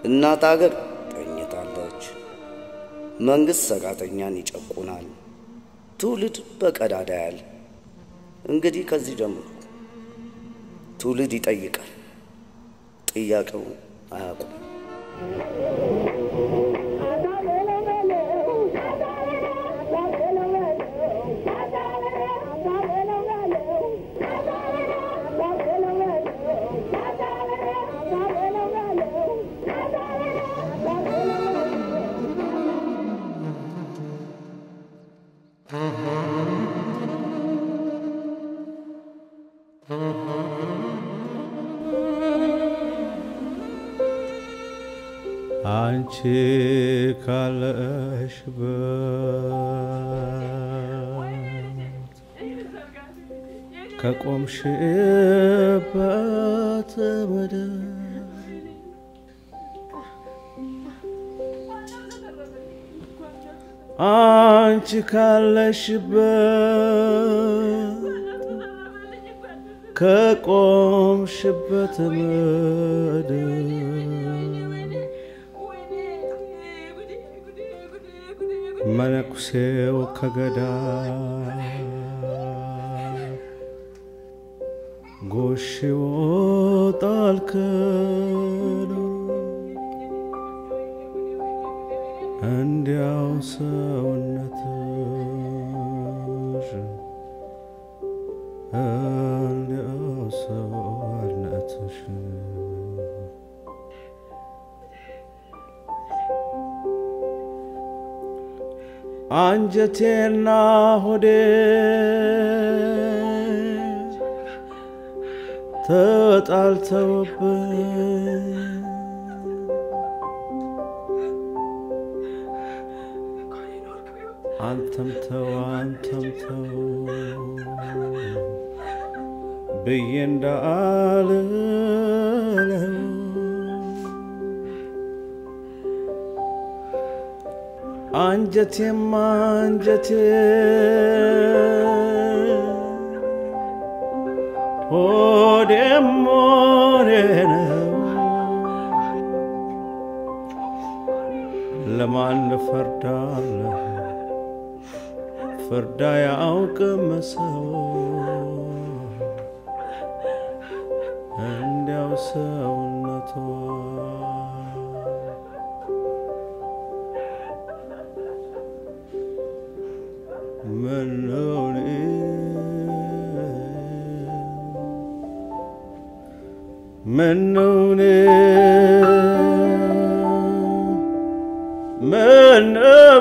Speaker 8: እናት አገር ተኝታለች፣ መንግሥት ሰራተኛን ይጨቁናል፣ ትውልድ በቀዳዳ ያለ። እንግዲህ ከዚህ ጀምሮ ትውልድ ይጠይቃል፣ ጥያቄው አያውቁም።
Speaker 20: አንቺ ካለሽበት ከቆምሽበት ምድር አንቺ ካለሽበት ከቆምሽበት ምድር መነኩሴው ከገዳም ጎሽ ይወጣል ከዱር እንዲያው ሰውነትሽ አንጀቴና ሆዴ ተጣልተውብኝ አንተም ተው አንተም ተው ብዬ እንዳልለው አንጀቴም አንጀቴ ሆዴም ሆዴ ነው ለማን እፈርዳለሁ። ፍርድ አያውቅም ሰው እንዲያው ሰውነቷ ምነው እኔ ምነው